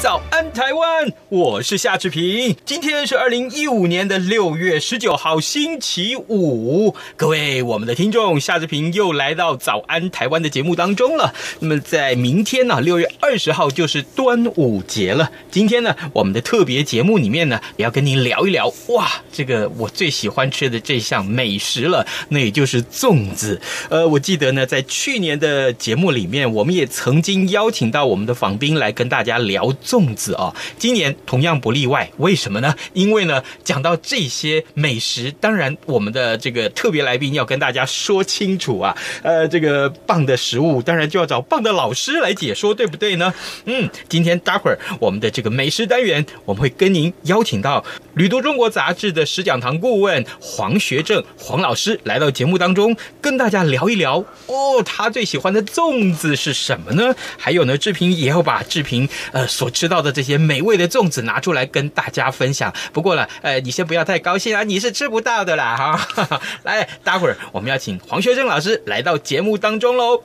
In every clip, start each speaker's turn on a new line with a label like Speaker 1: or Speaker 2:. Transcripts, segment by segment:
Speaker 1: 早安，台湾！我是夏志平。今天是二零一五年的六月十九号，星期五。各位，我们的听众，夏志平又来到早安台湾的节目当中了。那么，在明天呢，六月二十号就是端午节了。今天呢，我们的特别节目里面呢，也要跟您聊一聊哇，这个我最喜欢吃的这项美食了，那也就是粽子。呃，我记得呢，在去年的节目里面，我们也曾经邀请到我们的访宾来跟大家聊。粽子啊，今年同样不例外。为什么呢？因为呢，讲到这些美食，当然我们的这个特别来宾要跟大家说清楚啊。呃，这个棒的食物，当然就要找棒的老师来解说，对不对呢？嗯，今天待会儿我们的这个美食单元，我们会跟您邀请到《旅读中国》杂志的石讲堂顾问黄学正黄老师来到节目当中，跟大家聊一聊哦，他最喜欢的粽子是什么呢？还有呢，志平也要把志平呃所。吃到的这些美味的粽子拿出来跟大家分享。不过呢，呃，你先不要太高兴啊，你是吃不到的啦哈。来，待会儿我们要请黄学正老师来到节目当中喽。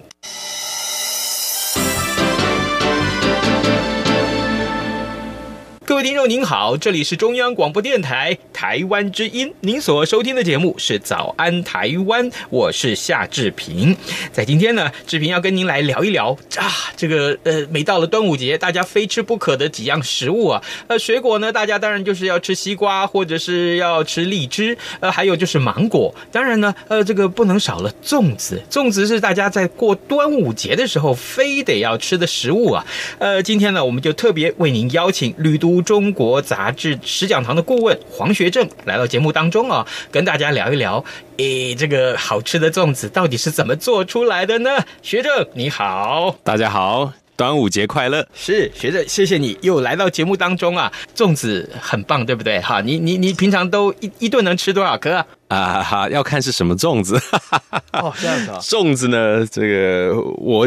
Speaker 1: 各位听众您好，这里是中央广播电台台湾之音，您所收听的节目是早安台湾，我是夏志平。在今天呢，志平要跟您来聊一聊啊，这个呃，每到了端午节，大家非吃不可的几样食物啊。呃，水果呢，大家当然就是要吃西瓜，或者是要吃荔枝，呃，还有就是芒果。当然呢，呃，这个不能少了粽子，粽子是大家在过端午节的时候非得要吃的食物啊。呃，今天呢，我们就特别为您邀请旅都。中国杂志十讲堂的顾问黄学正来到节目当中啊，跟大家聊一聊，诶，这个好吃的粽子到底是怎么做出来的呢？学正你好，
Speaker 2: 大家好，端午节快乐！
Speaker 1: 是学着，谢谢你又来到节目当中啊，粽子很棒，对不对？哈，你你你平常都一一顿能吃多少颗啊？
Speaker 2: 啊哈，要看是什么粽子。
Speaker 1: 哦，这样子啊。
Speaker 2: 粽子呢，这个我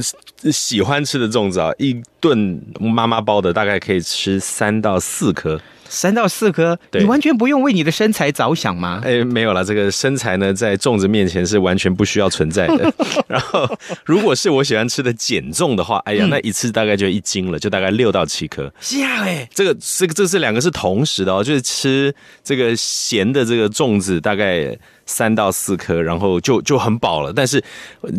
Speaker 2: 喜欢吃的粽子啊，一顿妈妈包的大概可以吃三到四颗。
Speaker 1: 三到四颗，你完全不用为你的身材着想吗？
Speaker 2: 哎，没有了，这个身材呢，在粽子面前是完全不需要存在的。然后，如果是我喜欢吃的减重的话，哎呀，那一次大概就一斤了，就大概六到七颗。
Speaker 1: 是啊，哎，
Speaker 2: 这个这个这是两个是同时的哦，就是吃这个咸的这个粽子，大概。三到四颗，然后就就很饱了。但是，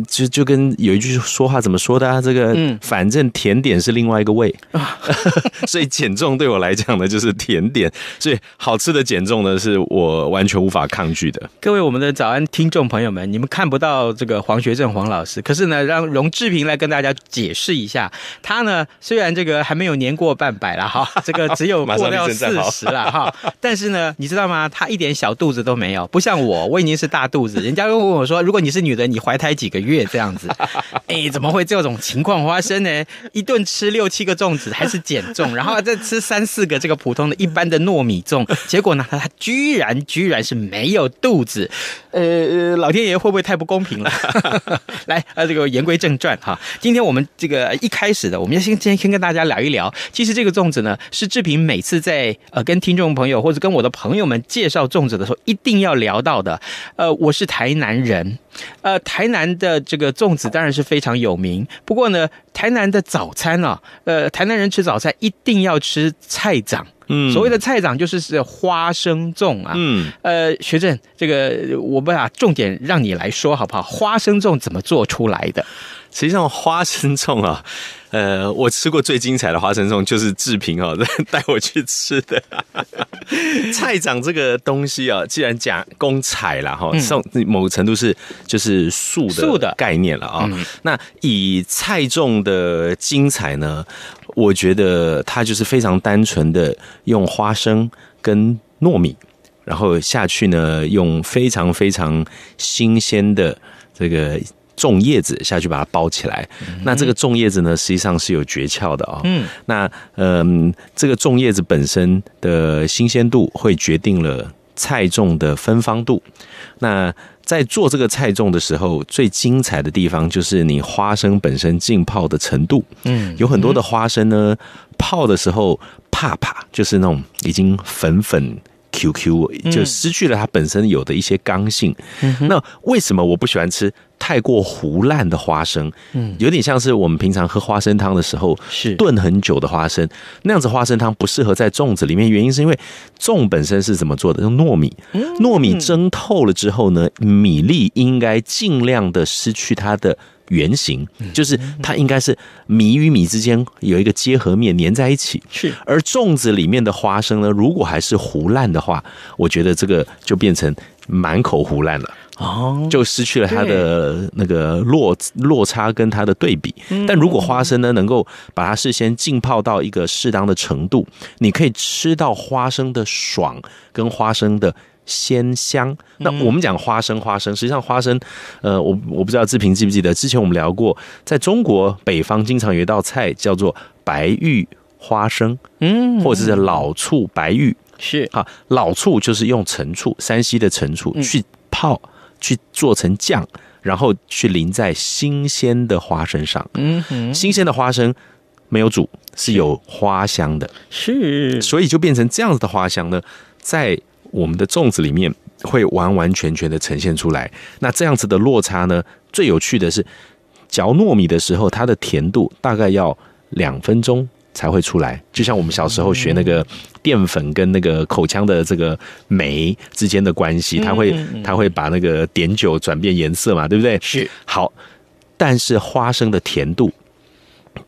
Speaker 2: 就就跟有一句说话怎么说的啊？这个，嗯，反正甜点是另外一个味啊。所以减重对我来讲呢，就是甜点。所以好吃的减重呢，是我完全无法抗拒的。
Speaker 1: 各位我们的早安听众朋友们，你们看不到这个黄学正黄老师，可是呢，让荣志平来跟大家解释一下。他呢，虽然这个还没有年过半百了哈，这个只有过掉四十了哈，但是呢，你知道吗？他一点小肚子都没有，不像我。我 已经是大肚子，人家又问我说：“如果你是女的，你怀胎几个月？”这样子，哎，怎么会这种情况发生呢？一顿吃六七个粽子还是减重，然后再吃三四个这个普通的一般的糯米粽，结果呢，他居然居然是没有肚子。呃，老天爷会不会太不公平了？来，呃，这个言归正传哈，今天我们这个一开始的，我们要先先先跟大家聊一聊。其实这个粽子呢，是志平每次在呃跟听众朋友或者跟我的朋友们介绍粽子的时候，一定要聊到的。呃，我是台南人，呃，台南的这个粽子当然是非常有名。不过呢，台南的早餐啊，呃，台南人吃早餐一定要吃菜长。嗯，所谓的菜长就是是花生粽啊。嗯，呃，学正，这个我们把重点让你来说好不好？花生粽怎么做出来的？
Speaker 2: 实际上花生粽啊，呃，我吃过最精彩的花生粽就是志平哦 带我去吃的。菜长这个东西啊，既然讲供采了哈，送某个程度是就是素的素的概念了啊。那以菜粽的精彩呢，我觉得它就是非常单纯的用花生跟糯米，然后下去呢，用非常非常新鲜的这个。种叶子下去把它包起来，那这个种叶子呢，实际上是有诀窍的啊。嗯，那嗯，这个种叶子本身的新鲜度会决定了菜种的芬芳度。那在做这个菜种的时候，最精彩的地方就是你花生本身浸泡的程度。嗯，有很多的花生呢，泡的时候怕怕，就是那种已经粉粉。QQ，就失去了它本身有的一些刚性。那为什么我不喜欢吃太过糊烂的花生？嗯，有点像是我们平常喝花生汤的时候，
Speaker 1: 是
Speaker 2: 炖很久的花生，那样子花生汤不适合在粽子里面。原因是因为粽本身是怎么做的？用糯米，糯米蒸透了之后呢，米粒应该尽量的失去它的。圆形就是它应该是米与米之间有一个结合面粘在一起，
Speaker 1: 是。
Speaker 2: 而粽子里面的花生呢，如果还是糊烂的话，我觉得这个就变成满口糊烂了哦，就失去了它的那个落落差跟它的对比。但如果花生呢，能够把它事先浸泡到一个适当的程度，你可以吃到花生的爽跟花生的。鲜香。那我们讲花生，花生实际上花生，呃，我我不知道志平记不记得，之前我们聊过，在中国北方经常有一道菜叫做白玉花生，嗯，或者是老醋白玉，
Speaker 1: 是。
Speaker 2: 啊，老醋就是用陈醋，山西的陈醋去泡，去做成酱，然后去淋在新鲜的花生上，嗯，新鲜的花生没有煮，是有花香的，
Speaker 1: 是，
Speaker 2: 所以就变成这样子的花香呢，在。我们的粽子里面会完完全全的呈现出来。那这样子的落差呢？最有趣的是嚼糯米的时候，它的甜度大概要两分钟才会出来。就像我们小时候学那个淀粉跟那个口腔的这个酶之间的关系，它会它会把那个碘酒转变颜色嘛，对不对？
Speaker 1: 是
Speaker 2: 好，但是花生的甜度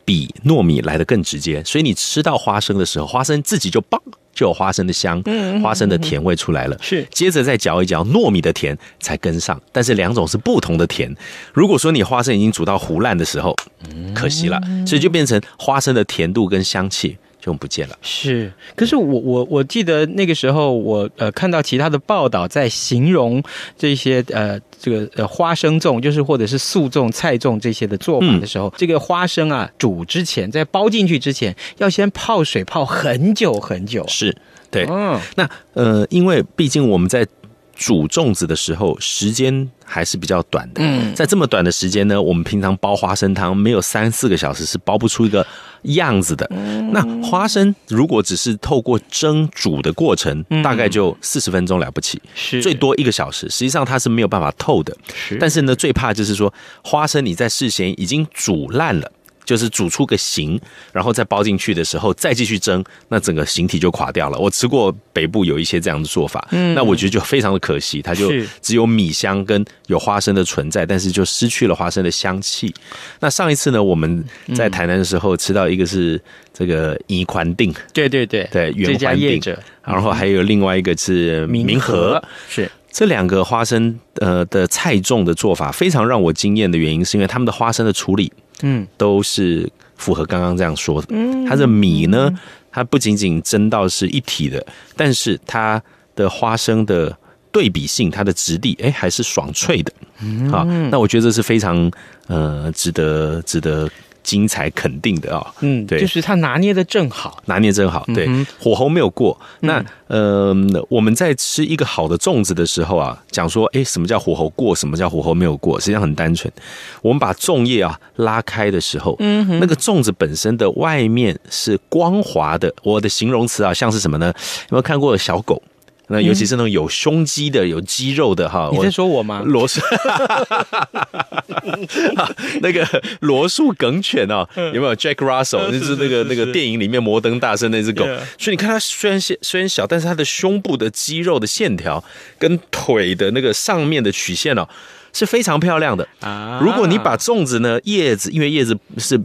Speaker 2: 比糯米来的更直接，所以你吃到花生的时候，花生自己就棒。就有花生的香，花生的甜味出来了。
Speaker 1: 是，
Speaker 2: 接着再嚼一嚼，糯米的甜才跟上。但是两种是不同的甜。如果说你花生已经煮到糊烂的时候，可惜了，所以就变成花生的甜度跟香气。就不见了。
Speaker 1: 是，可是我我我记得那个时候，我呃看到其他的报道在形容这些呃这个呃花生粽，就是或者是素粽、菜粽这些的做法的时候，这个花生啊煮之前，在包进去之前，要先泡水泡很久很久。
Speaker 2: 是，对。嗯，那呃，因为毕竟我们在。煮粽子的时候，时间还是比较短的。嗯，在这么短的时间呢，我们平常煲花生汤，没有三四个小时是煲不出一个样子的。那花生如果只是透过蒸煮的过程，大概就四十分钟了不起，
Speaker 1: 是
Speaker 2: 最多一个小时。实际上它是没有办法透的。
Speaker 1: 是，
Speaker 2: 但是呢，最怕就是说花生你在事先已经煮烂了。就是煮出个形，然后再包进去的时候，再继续蒸，那整个形体就垮掉了。我吃过北部有一些这样的做法，嗯，那我觉得就非常的可惜，它就只有米香跟有花生的存在，但是就失去了花生的香气。那上一次呢，我们在台南的时候吃到一个是这个宜宽定，
Speaker 1: 对对对。
Speaker 2: 对，圆环定，然后还有另外一个是明和，
Speaker 1: 是
Speaker 2: 这两个花生呃的菜种的做法非常让我惊艳的原因，是因为他们的花生的处理。嗯，都是符合刚刚这样说的。嗯，它的米呢，它不仅仅蒸到是一体的，但是它的花生的对比性，它的质地，哎，还是爽脆的。嗯，好，那我觉得这是非常呃值得值得。精彩肯定的啊，
Speaker 1: 嗯，对，就是他拿捏的正好，
Speaker 2: 拿捏正好，对，火候没有过。那呃，我们在吃一个好的粽子的时候啊，讲说，哎，什么叫火候过？什么叫火候没有过？实际上很单纯，我们把粽叶啊拉开的时候，嗯，那个粽子本身的外面是光滑的。我的形容词啊，像是什么呢？有没有看过小狗？那尤其是那种有胸肌的、有肌肉的哈，
Speaker 1: 你在说我吗？
Speaker 2: 罗素 那个罗素梗犬哦，有没有 Jack Russell？那是那个那个电影里面摩登大圣那只狗。所以你看它虽然小，虽然小，但是它的胸部的肌肉的线条跟腿的那个上面的曲线哦，是非常漂亮的啊。如果你把粽子呢叶子，因为叶子是。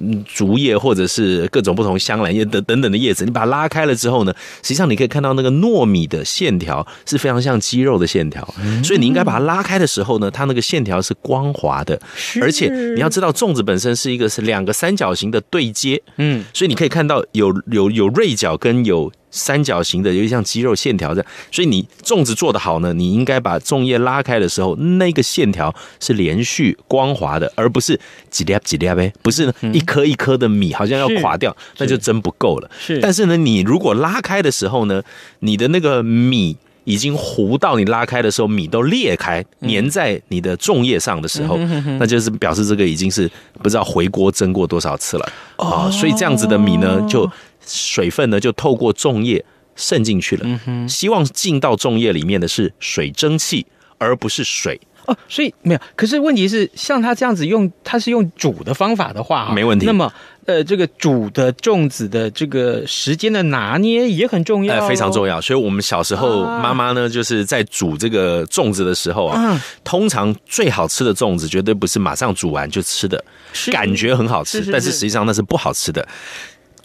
Speaker 2: 嗯，竹叶或者是各种不同香兰叶等等等的叶子，你把它拉开了之后呢，实际上你可以看到那个糯米的线条是非常像肌肉的线条，所以你应该把它拉开的时候呢，它那个线条是光滑的，而且你要知道粽子本身是一个是两个三角形的对接，嗯，所以你可以看到有有有锐角跟有。三角形的，有点像肌肉线条这样，所以你粽子做得好呢，你应该把粽叶拉开的时候，那个线条是连续光滑的，而不是几粒几粒呗，不是一颗一颗的米好像要垮掉，那就真不够了。
Speaker 1: 是，
Speaker 2: 但是呢，你如果拉开的时候呢，你的那个米已经糊到你拉开的时候，米都裂开，粘在你的粽叶上的时候，那就是表示这个已经是不知道回锅蒸过多少次了啊，所以这样子的米呢就。水分呢，就透过粽叶渗进去了。希望进到粽叶里面的是水蒸气，而不是水。
Speaker 1: 哦，所以没有。可是问题是，像他这样子用，他是用煮的方法的话，
Speaker 2: 没问题
Speaker 1: 那么，呃，这个煮的粽子的这个时间的拿捏也很重要、
Speaker 2: 呃，非常重
Speaker 1: 要。
Speaker 2: 所以，我们小时候
Speaker 1: 啊
Speaker 2: 妈妈呢，就是在煮这个粽子的时候啊，
Speaker 1: 啊，
Speaker 2: 通常最好吃的粽子绝对不是马上煮完就吃的，感觉很好吃，
Speaker 1: 是是是
Speaker 2: 但是实际上那是不好吃的。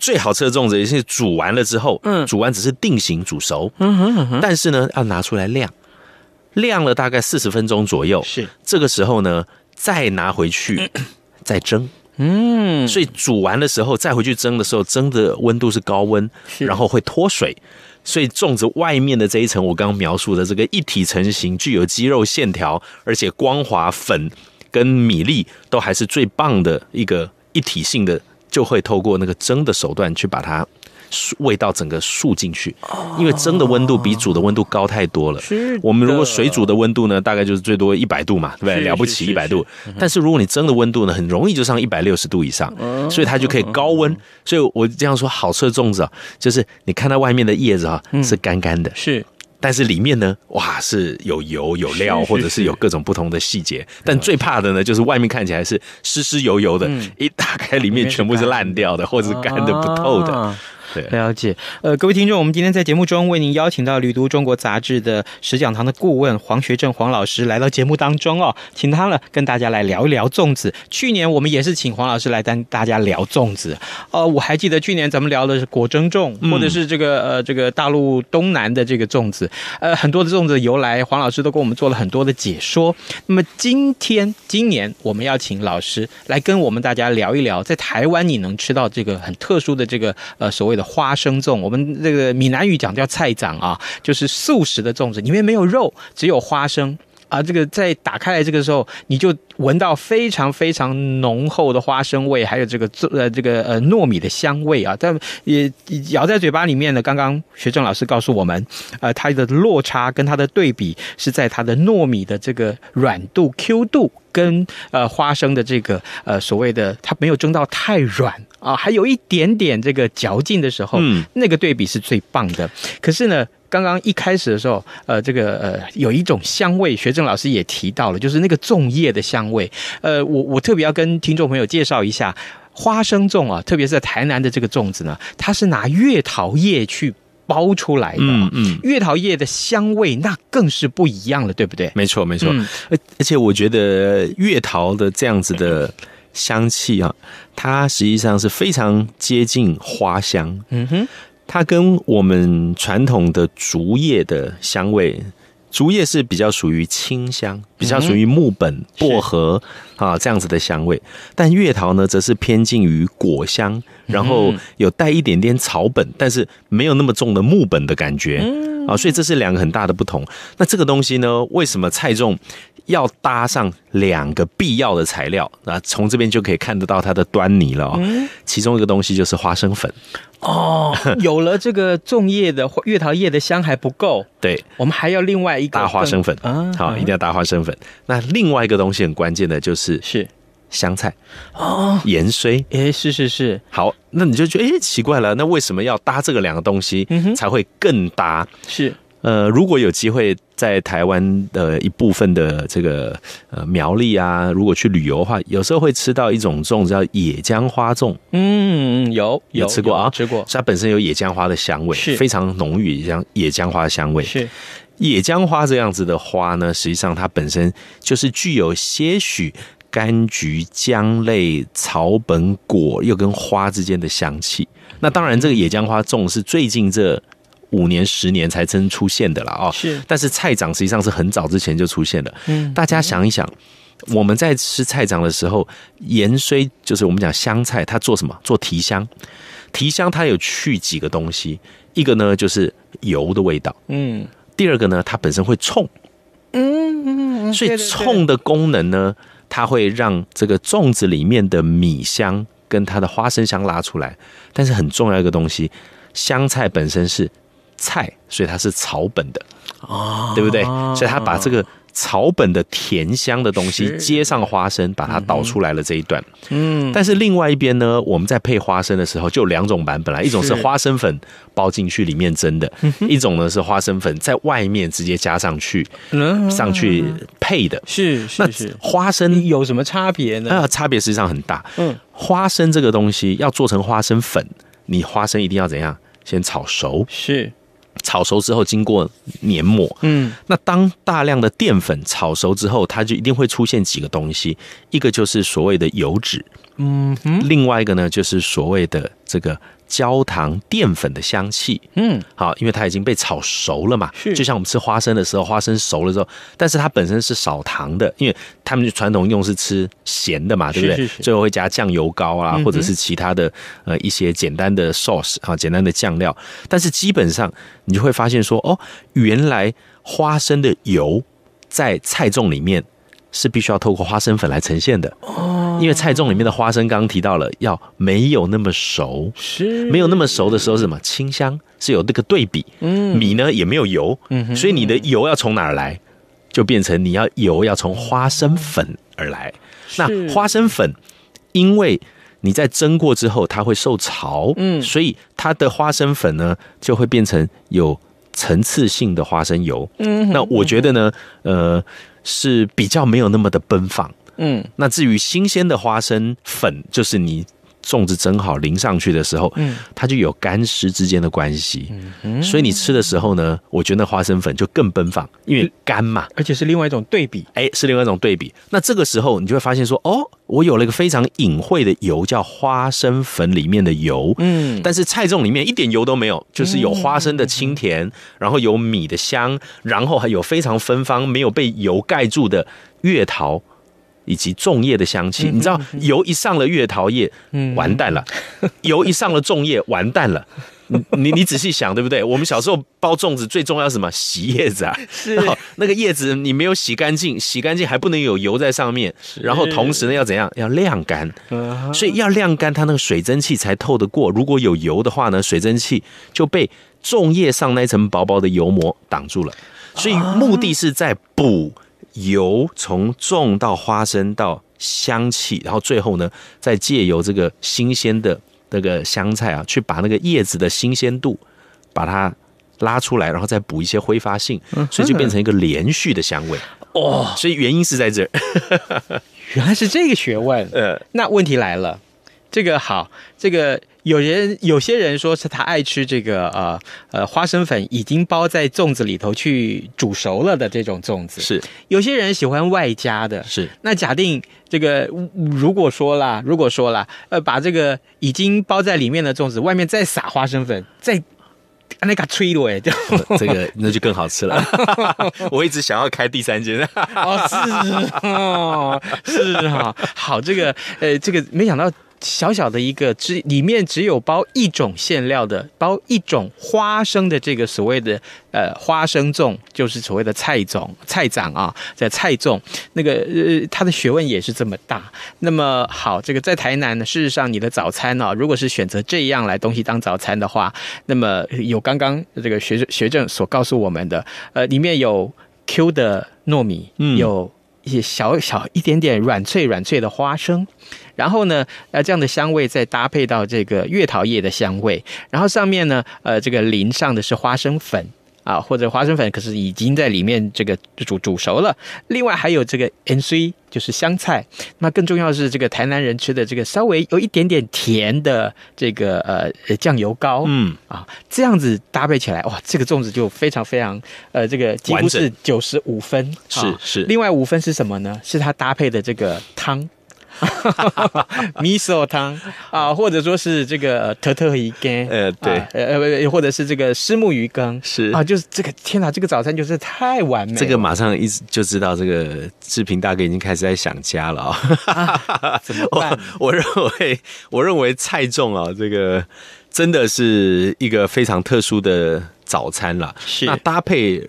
Speaker 2: 最好吃的粽子也是煮完了之后，
Speaker 1: 嗯
Speaker 2: 煮完只是定型煮熟，
Speaker 1: 嗯哼嗯哼，
Speaker 2: 但是呢，要拿出来晾，晾了大概四十分钟左右。
Speaker 1: 是，
Speaker 2: 这个时候呢，再拿回去 再蒸。
Speaker 1: 嗯，
Speaker 2: 所以煮完的时候再回去蒸的时候，蒸的温度是高温，
Speaker 1: 是
Speaker 2: 然后会脱水。所以粽子外面的这一层，我刚刚描述的这个一体成型、具有肌肉线条，而且光滑粉跟米粒都还是最棒的一个一体性的，就会透过那个蒸的手段去把它漱味道整个漱进去。因为蒸的温度比煮的温度高太多了。
Speaker 1: 是
Speaker 2: 我们如果水煮的温度呢，大概就是最多一百度嘛，对不对？了不起一百度。但是如果你蒸的温度呢，很容易就上一百六十度以上，
Speaker 1: 哦
Speaker 2: 所以它就可以高温。所以我这样说，好吃的粽子啊，就是你看到外面的叶子啊
Speaker 1: 嗯
Speaker 2: 是干干的，
Speaker 1: 是
Speaker 2: 但是里面呢，哇是有油有料，或者是有各种不同的细节。但最怕的呢，就是外面看起来是湿湿油油的
Speaker 1: 嗯，
Speaker 2: 一打开里面全部是烂掉的，或者是干的不透的。
Speaker 1: 啊
Speaker 2: 对，
Speaker 1: 了解，呃，各位听众，我们今天在节目中为您邀请到《旅读中国》杂志的石讲堂的顾问黄学正黄老师来到节目当中哦，请他呢跟大家来聊一聊粽子。去年我们也是请黄老师来跟大家聊粽子，呃，我还记得去年咱们聊的是果蒸粽，
Speaker 2: 嗯。
Speaker 1: 或者是这个呃这个大陆东南的这个粽子，呃，很多的粽子由来，黄老师都跟我们做了很多的解说。那么今天今年我们要请老师来跟我们大家聊一聊，在台湾你能吃到这个很特殊的这个呃所谓的花生粽，我们这个闽南语讲叫菜长啊，就是素食的粽子，里面没有肉，只有花生。啊，这个在打开来这个时候，你就闻到非常非常浓厚的花生味，还有这个粽呃这个呃糯米的香味啊，但也咬在嘴巴里面呢。刚刚学正老师告诉我们，呃，它的落差跟它的对比是在它的糯米的这个软度、Q 度。跟呃花生的这个呃所谓的它没有蒸到太软啊，还有一点点这个嚼劲的时候，
Speaker 2: 嗯
Speaker 1: 那个对比是最棒的。可是呢，刚刚一开始的时候，呃，这个呃有一种香味，学正老师也提到了，就是那个粽叶的香味。呃，我我特别要跟听众朋友介绍一下花生粽啊，特别是在台南的这个粽子呢，它是拿月桃叶去包出来的。
Speaker 2: 嗯嗯，
Speaker 1: 月桃叶的香味那更是不一样了，对不对？
Speaker 2: 没错没错。
Speaker 1: 嗯
Speaker 2: 而而且我觉得月桃的这样子的香气啊，它实际上是非常接近花香，
Speaker 1: 嗯哼，
Speaker 2: 它跟我们传统的竹叶的香味。竹叶是比较属于清香，比较属于木本、薄荷啊这样子的香味，但月桃呢，则是偏近于果香，然后有带一点点草本，但是没有那么重的木本的感觉啊，所以这是两个很大的不同。那这个东西呢，为什么菜粽要搭上两个必要的材料？那从这边就可以看得到它的端倪了哦。其中一个东西就是花生粉，
Speaker 1: 哦，有了这个粽叶的月桃叶的香还不够，
Speaker 2: 对，
Speaker 1: 我们还要另外一个
Speaker 2: 搭花生粉，
Speaker 1: 啊
Speaker 2: 好，一定要搭花生粉。那另外一个东西很关键的就是
Speaker 1: 是
Speaker 2: 香菜、
Speaker 1: 哦，
Speaker 2: 盐水。
Speaker 1: 哎，是是是，
Speaker 2: 好，那你就觉得诶奇怪了，那为什么要搭这个两个东西
Speaker 1: 嗯
Speaker 2: 才会更搭？
Speaker 1: 是。
Speaker 2: 呃，如果有机会在台湾的一部分的这个呃苗栗啊，如果去旅游的话，有时候会吃到一种粽子叫野姜花粽，
Speaker 1: 嗯，有
Speaker 2: 有吃过？啊？
Speaker 1: 吃过。
Speaker 2: 它本身有野姜花的香味，
Speaker 1: 是。
Speaker 2: 非常浓郁野姜野姜花的香味。
Speaker 1: 是。
Speaker 2: 野姜花这样子的花呢，实际上它本身就是具有些许柑橘、姜类、草本果又跟花之间的香气。那当然，这个野姜花种是最近这五年、十年才真出现的了哦。
Speaker 1: 是
Speaker 2: 但是菜长实际上是很早之前就出现了。
Speaker 1: 嗯
Speaker 2: 大家想一想，我们在吃菜长的时候，盐虽就是我们讲香菜，它做什么？做提香。提香它有去几个东西，一个呢就是油的味道，
Speaker 1: 嗯
Speaker 2: 第二个呢它本身会冲，
Speaker 1: 嗯嗯，
Speaker 2: 所以冲的功能呢，它会让这个粽子里面的米香跟它的花生香拉出来。但是很重要一个东西，香菜本身是菜，所以它是草本的，
Speaker 1: 哦
Speaker 2: 对不对？所以它把这个草本的甜香的东西
Speaker 1: 是
Speaker 2: 接上花生，把它导出来了这一段。
Speaker 1: 嗯，
Speaker 2: 但是另外一边呢，我们在配花生的时候就有两种版本啦，一种是
Speaker 1: 是
Speaker 2: 花生粉包进去里面蒸的，一种呢是花生粉在外面直接加上去
Speaker 1: 嗯
Speaker 2: 上去配的。
Speaker 1: 是
Speaker 2: 那
Speaker 1: 是是，
Speaker 2: 花生
Speaker 1: 有什么差别呢？
Speaker 2: 啊，差别实际上很大。
Speaker 1: 嗯，
Speaker 2: 花生这个东西要做成花生粉，你花生一定要怎样？先炒熟，
Speaker 1: 是，
Speaker 2: 炒熟之后经过碾磨。
Speaker 1: 嗯
Speaker 2: 那当大量的淀粉炒熟之后，它就一定会出现几个东西，一个就是所谓的油脂，
Speaker 1: 嗯哼，
Speaker 2: 另外一个呢就是所谓的这个焦糖淀粉的香气。
Speaker 1: 嗯。
Speaker 2: 好，因为它已经被炒熟了嘛，
Speaker 1: 是。
Speaker 2: 就像我们吃花生的时候，花生熟了之后，但是它本身是少糖的，因为他们传统用是吃咸的嘛，对不对？
Speaker 1: 是是是。
Speaker 2: 最后会加酱油膏啊，或者是其他的呃一些简单的 sauce 啊，简单的酱料，但是基本上你就会发现说，哦，原来花生的油在菜粽里面是必须要透过花生粉来呈现的，
Speaker 1: 哦，
Speaker 2: 因为菜粽里面的花生刚刚提到了要没有那么熟，
Speaker 1: 是
Speaker 2: 没有那么熟的时候是什么？清香是有这个对比，
Speaker 1: 嗯
Speaker 2: 米呢也没有油，所以你的油要从哪儿来？就变成你要油要从花生粉而来。那花生粉，因为你在蒸过之后，它会受潮，
Speaker 1: 嗯
Speaker 2: 所以它的花生粉呢就会变成有层次性的花生油。
Speaker 1: 嗯
Speaker 2: 那我觉得呢，呃，是比较没有那么的奔放。
Speaker 1: 嗯
Speaker 2: 那至于新鲜的花生粉，就是你粽子蒸好淋上去的时候，
Speaker 1: 嗯
Speaker 2: 它就有干湿之间的关系。
Speaker 1: 嗯
Speaker 2: 所以你吃的时候呢，我觉得那花生粉就更奔放，因为干嘛。
Speaker 1: 而且是另外一种对比，
Speaker 2: 哎，是另外一种对比。那这个时候你就会发现说，哦，我有了一个非常隐晦的油，叫花生粉里面的油。
Speaker 1: 嗯
Speaker 2: 但是菜粽里面一点油都没有，就是有花生的清甜，然后有米的香，然后还有非常芬芳、没有被油盖住的月桃以及粽叶的香气。你知道，油一上了月桃叶，
Speaker 1: 嗯
Speaker 2: 完蛋了；油一上了粽叶，完蛋了。你你你仔细想，对不对？我们小时候包粽子最重要是什么？洗叶子啊，
Speaker 1: 是
Speaker 2: 那个叶子你没有洗干净，洗干净还不能有油在上面，然后同时呢要怎样？要晾干。
Speaker 1: 嗯
Speaker 2: 所以要晾干，它那个水蒸气才透得过。如果有油的话呢，水蒸气就被粽叶上那一层薄薄的油膜挡住了。所以目的是在补油，从种到花生到香气，然后最后呢，再借由这个新鲜的那个香菜啊，去把那个叶子的新鲜度把它拉出来，然后再补一些挥发性，所以就变成一个连续的香味。
Speaker 1: 哦，
Speaker 2: 所以原因是在这儿。
Speaker 1: 原来是这个学问。
Speaker 2: 呃，
Speaker 1: 那问题来了，这个好，这个有人有些人说是他爱吃这个呃呃花生粉已经包在粽子里头去煮熟了的这种粽子，
Speaker 2: 是
Speaker 1: 有些人喜欢外加的。
Speaker 2: 是，
Speaker 1: 那假定这个如果说啦，如果说啦，呃，把这个已经包在里面的粽子外面再撒花生粉，再那个吹了哎，就
Speaker 2: 这个那就更好吃了。我一直想要开第三间，
Speaker 1: 哦是哦是哈、好这个呃这个没想到。小小的一个只里面只有包一种馅料的，包一种花生的这个所谓的呃花生粽，就是所谓的菜粽菜长啊，在菜粽那个呃它的学问也是这么大。那么好，这个在台南呢，事实上你的早餐呢、如果是选择这样来东西当早餐的话，那么有刚刚这个学学政所告诉我们的，呃，里面有 Q 的糯米，
Speaker 2: 嗯
Speaker 1: 有一些小小一点点软脆软脆的花生，然后呢，呃，这样的香味再搭配到这个月桃叶的香味，然后上面呢，呃，这个淋上的是花生粉。啊，或者花生粉，可是已经在里面这个煮煮熟了。另外还有这个 N C，就是香菜。那更重要的是，这个台南人吃的这个稍微有一点点甜的这个呃呃酱油膏，
Speaker 2: 嗯，
Speaker 1: 啊，这样子搭配起来，哇，这个粽子就非常非常呃，这个几乎是九十五分，啊
Speaker 2: 是是
Speaker 1: 另外五分是什么呢？是它搭配的这个汤。miso 汤啊，或者说是这个特特鱼羹，
Speaker 2: 呃对。
Speaker 1: 啊呃呃，或者是这个虱目鱼羹，
Speaker 2: 是。
Speaker 1: 啊，就是这个天哪，这个早餐就是太完美，
Speaker 2: 这个马上一直就知道，这个志平大哥已经开始在想家了啊、
Speaker 1: 怎么办？
Speaker 2: 我我认为，我认为菜种啊，这个真的是一个非常特殊的早餐啦。
Speaker 1: 是。
Speaker 2: 那搭配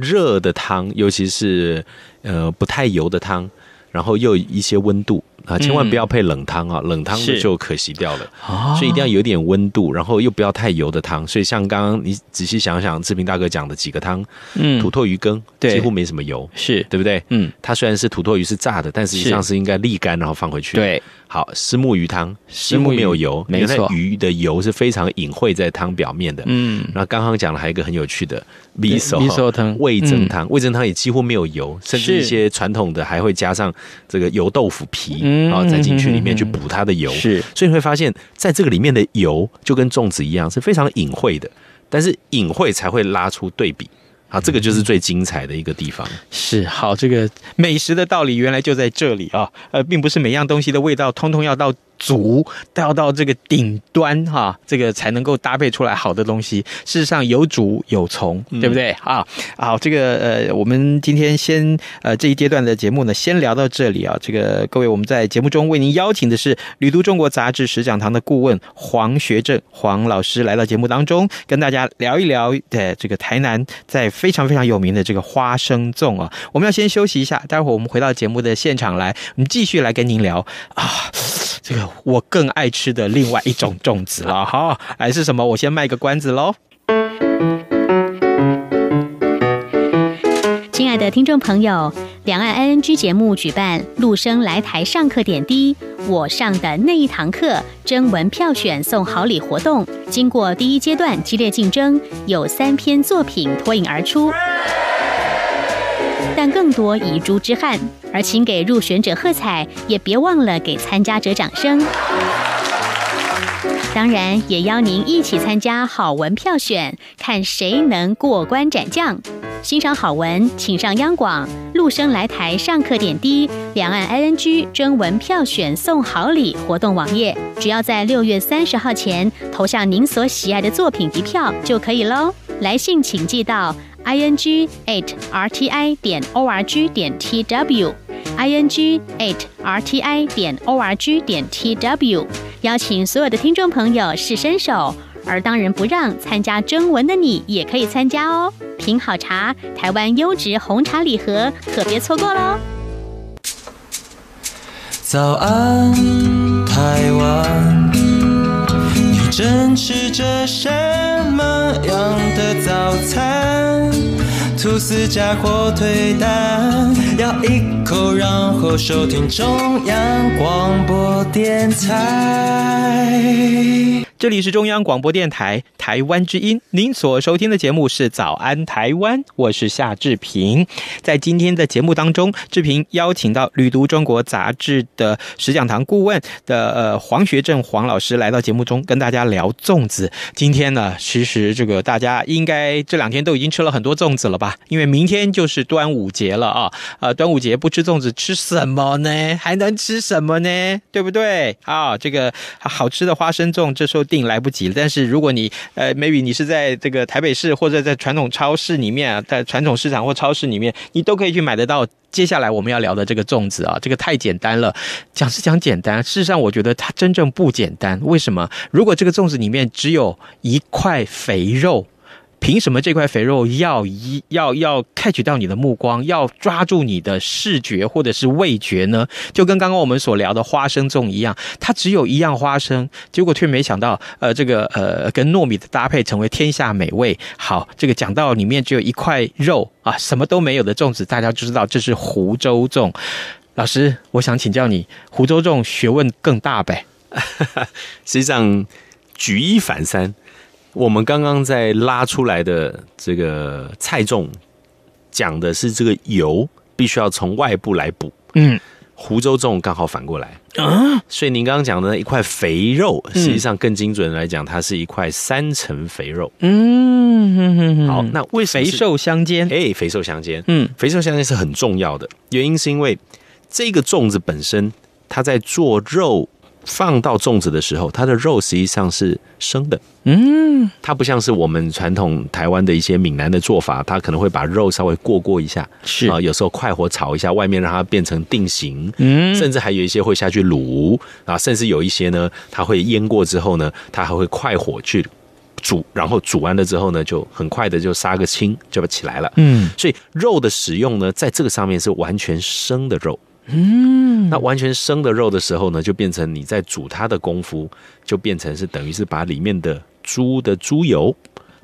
Speaker 2: 热的汤，尤其是呃不太油的汤，然后又有一些温度啊，千万不要配冷汤啊，冷汤就可惜掉了。
Speaker 1: 哦。
Speaker 2: 所以一定要有点温度，然后又不要太油的汤。所以像刚刚你仔细想想，志平大哥讲的几个汤，
Speaker 1: 嗯。
Speaker 2: 土豆鱼羹
Speaker 1: 对。
Speaker 2: 几乎没什么油，
Speaker 1: 是。
Speaker 2: 对不对？
Speaker 1: 嗯。
Speaker 2: 它虽然是土豆鱼是炸的，但实际上是应该沥干然后放回去。，
Speaker 1: 对
Speaker 2: 好，石目鱼汤几乎
Speaker 1: 虱目
Speaker 2: 没有油，
Speaker 1: 没错。
Speaker 2: 鱼的油是非常隐晦在汤表面的。
Speaker 1: 嗯。
Speaker 2: 然后刚刚讲了还有一个很有趣的 miso
Speaker 1: miso 汤。
Speaker 2: 味增汤，味增汤也几乎没有油，甚至一些传统的还会加上这个油豆腐皮，
Speaker 1: 嗯
Speaker 2: 然后再进去里面去补它的油。
Speaker 1: 是
Speaker 2: 所以你会发现在这个里面的油就跟粽子一样是非常隐晦的，但是隐晦才会拉出对比。好，这个就是最精彩的一个地方。
Speaker 1: 是好，这个美食的道理原来就在这里啊，呃，并不是每样东西的味道通通要到足，都要到这个顶端哈、这个才能够搭配出来好的东西。事实上有主有从，对不对啊？好，这个呃，我们今天先呃这一阶段的节目呢，先聊到这里啊。这个各位，我们在节目中为您邀请的是《旅读中国》杂志十讲堂的顾问黄学正黄老师来到节目当中，跟大家聊一聊呃这个台南在非常非常有名的这个花生粽啊。我们要先休息一下，待会儿我们回到节目的现场来，我们继续来跟您聊啊，这个我更爱吃的另外一种粽子了 哈，还是什么？我先卖个关子喽。
Speaker 3: 亲爱的听众朋友，两岸 ING 节目举办“陆生来台上课点滴”，我上的那一堂课征文票选送好礼活动，经过第一阶段激烈竞争，有三篇作品脱颖而出，但更多遗珠之憾。而请给入选者喝彩，也别忘了给参加者掌声。当然，也邀您一起参加好文票选，看谁能过关斩将。欣赏好文，请上央广陆生来台上课点滴两岸 ING 征文票选送好礼活动网页，只要在六月三十号前投下您所喜爱的作品一票就可以喽。来信请寄到 i n g at r t i 点 o r g 点 t w i n g at r t i 点 o r g 点 t w，邀请所有的听众朋友试身手。而当仁不让参加征文的你也可以参加哦。品好茶，台湾优质红茶礼盒，可别错过喽！
Speaker 4: 早安，台湾，正吃着什么样的早餐？吐司加火腿蛋，咬一口，然后收听中央广播电台。
Speaker 1: 这里是中央广播电台台湾之音，您所收听的节目是《早安台湾》，我是夏志平。在今天的节目当中，志平邀请到《旅读中国》杂志的十讲堂顾问的呃黄学正黄老师来到节目中，跟大家聊粽子。今天呢，其实这个大家应该这两天都已经吃了很多粽子了吧？因为明天就是端午节了啊！呃，端午节不吃粽子吃什么呢？还能吃什么呢？对不对？啊，这个好吃的花生粽这时候定来不及了。但是如果你呃，maybe 你是在这个台北市或者在传统超市里面啊，在传统市场或超市里面，你都可以去买得到。接下来我们要聊的这个粽子啊，这个太简单了，讲是讲简单，事实上我觉得它真正不简单。为什么？如果这个粽子里面只有一块肥肉。凭什么这块肥肉要一要要 catch 到你的目光，要抓住你的视觉或者是味觉呢？就跟刚刚我们所聊的花生粽一样，它只有一样花生，结果却没想到，呃，这个呃跟糯米的搭配成为天下美味。好，这个讲到里面只有一块肉啊，什么都没有的粽子，大家就知道这是湖州粽。老师，我想请教你，湖州粽学问更大呗？
Speaker 2: 实际上举一反三，我们刚刚在拉出来的这个菜粽，讲的是这个油必须要从外部来补。
Speaker 1: 嗯。
Speaker 2: 湖州粽刚好反过来，
Speaker 1: 啊，
Speaker 2: 所以您刚刚讲的那一块肥肉，
Speaker 1: 嗯
Speaker 2: 实际上更精准的来讲，它是一块三层肥肉。
Speaker 1: 嗯哼哼哼
Speaker 2: 好，那为什么
Speaker 1: 肥瘦相间，
Speaker 2: 哎，肥瘦相间，
Speaker 1: 嗯。
Speaker 2: 肥瘦相间是很重要的，原因是因为这个粽子本身，它在做肉放到粽子的时候，它的肉实际上是生的，
Speaker 1: 嗯。
Speaker 2: 它不像是我们传统台湾的一些闽南的做法，它可能会把肉稍微过过一下，
Speaker 1: 是。
Speaker 2: 啊，有时候快火炒一下，外面让它变成定型，
Speaker 1: 嗯。
Speaker 2: 甚至还有一些会下去卤啊，甚至有一些呢，它会腌过之后呢，它还会快火去煮，然后煮完了之后呢，就很快的就杀个青就起来了。
Speaker 1: 嗯。
Speaker 2: 所以肉的使用呢，在这个上面是完全生的肉。嗯，那完全生的肉的时候呢，就变成你在煮它的功夫，就变成是等于是把里面的猪的猪油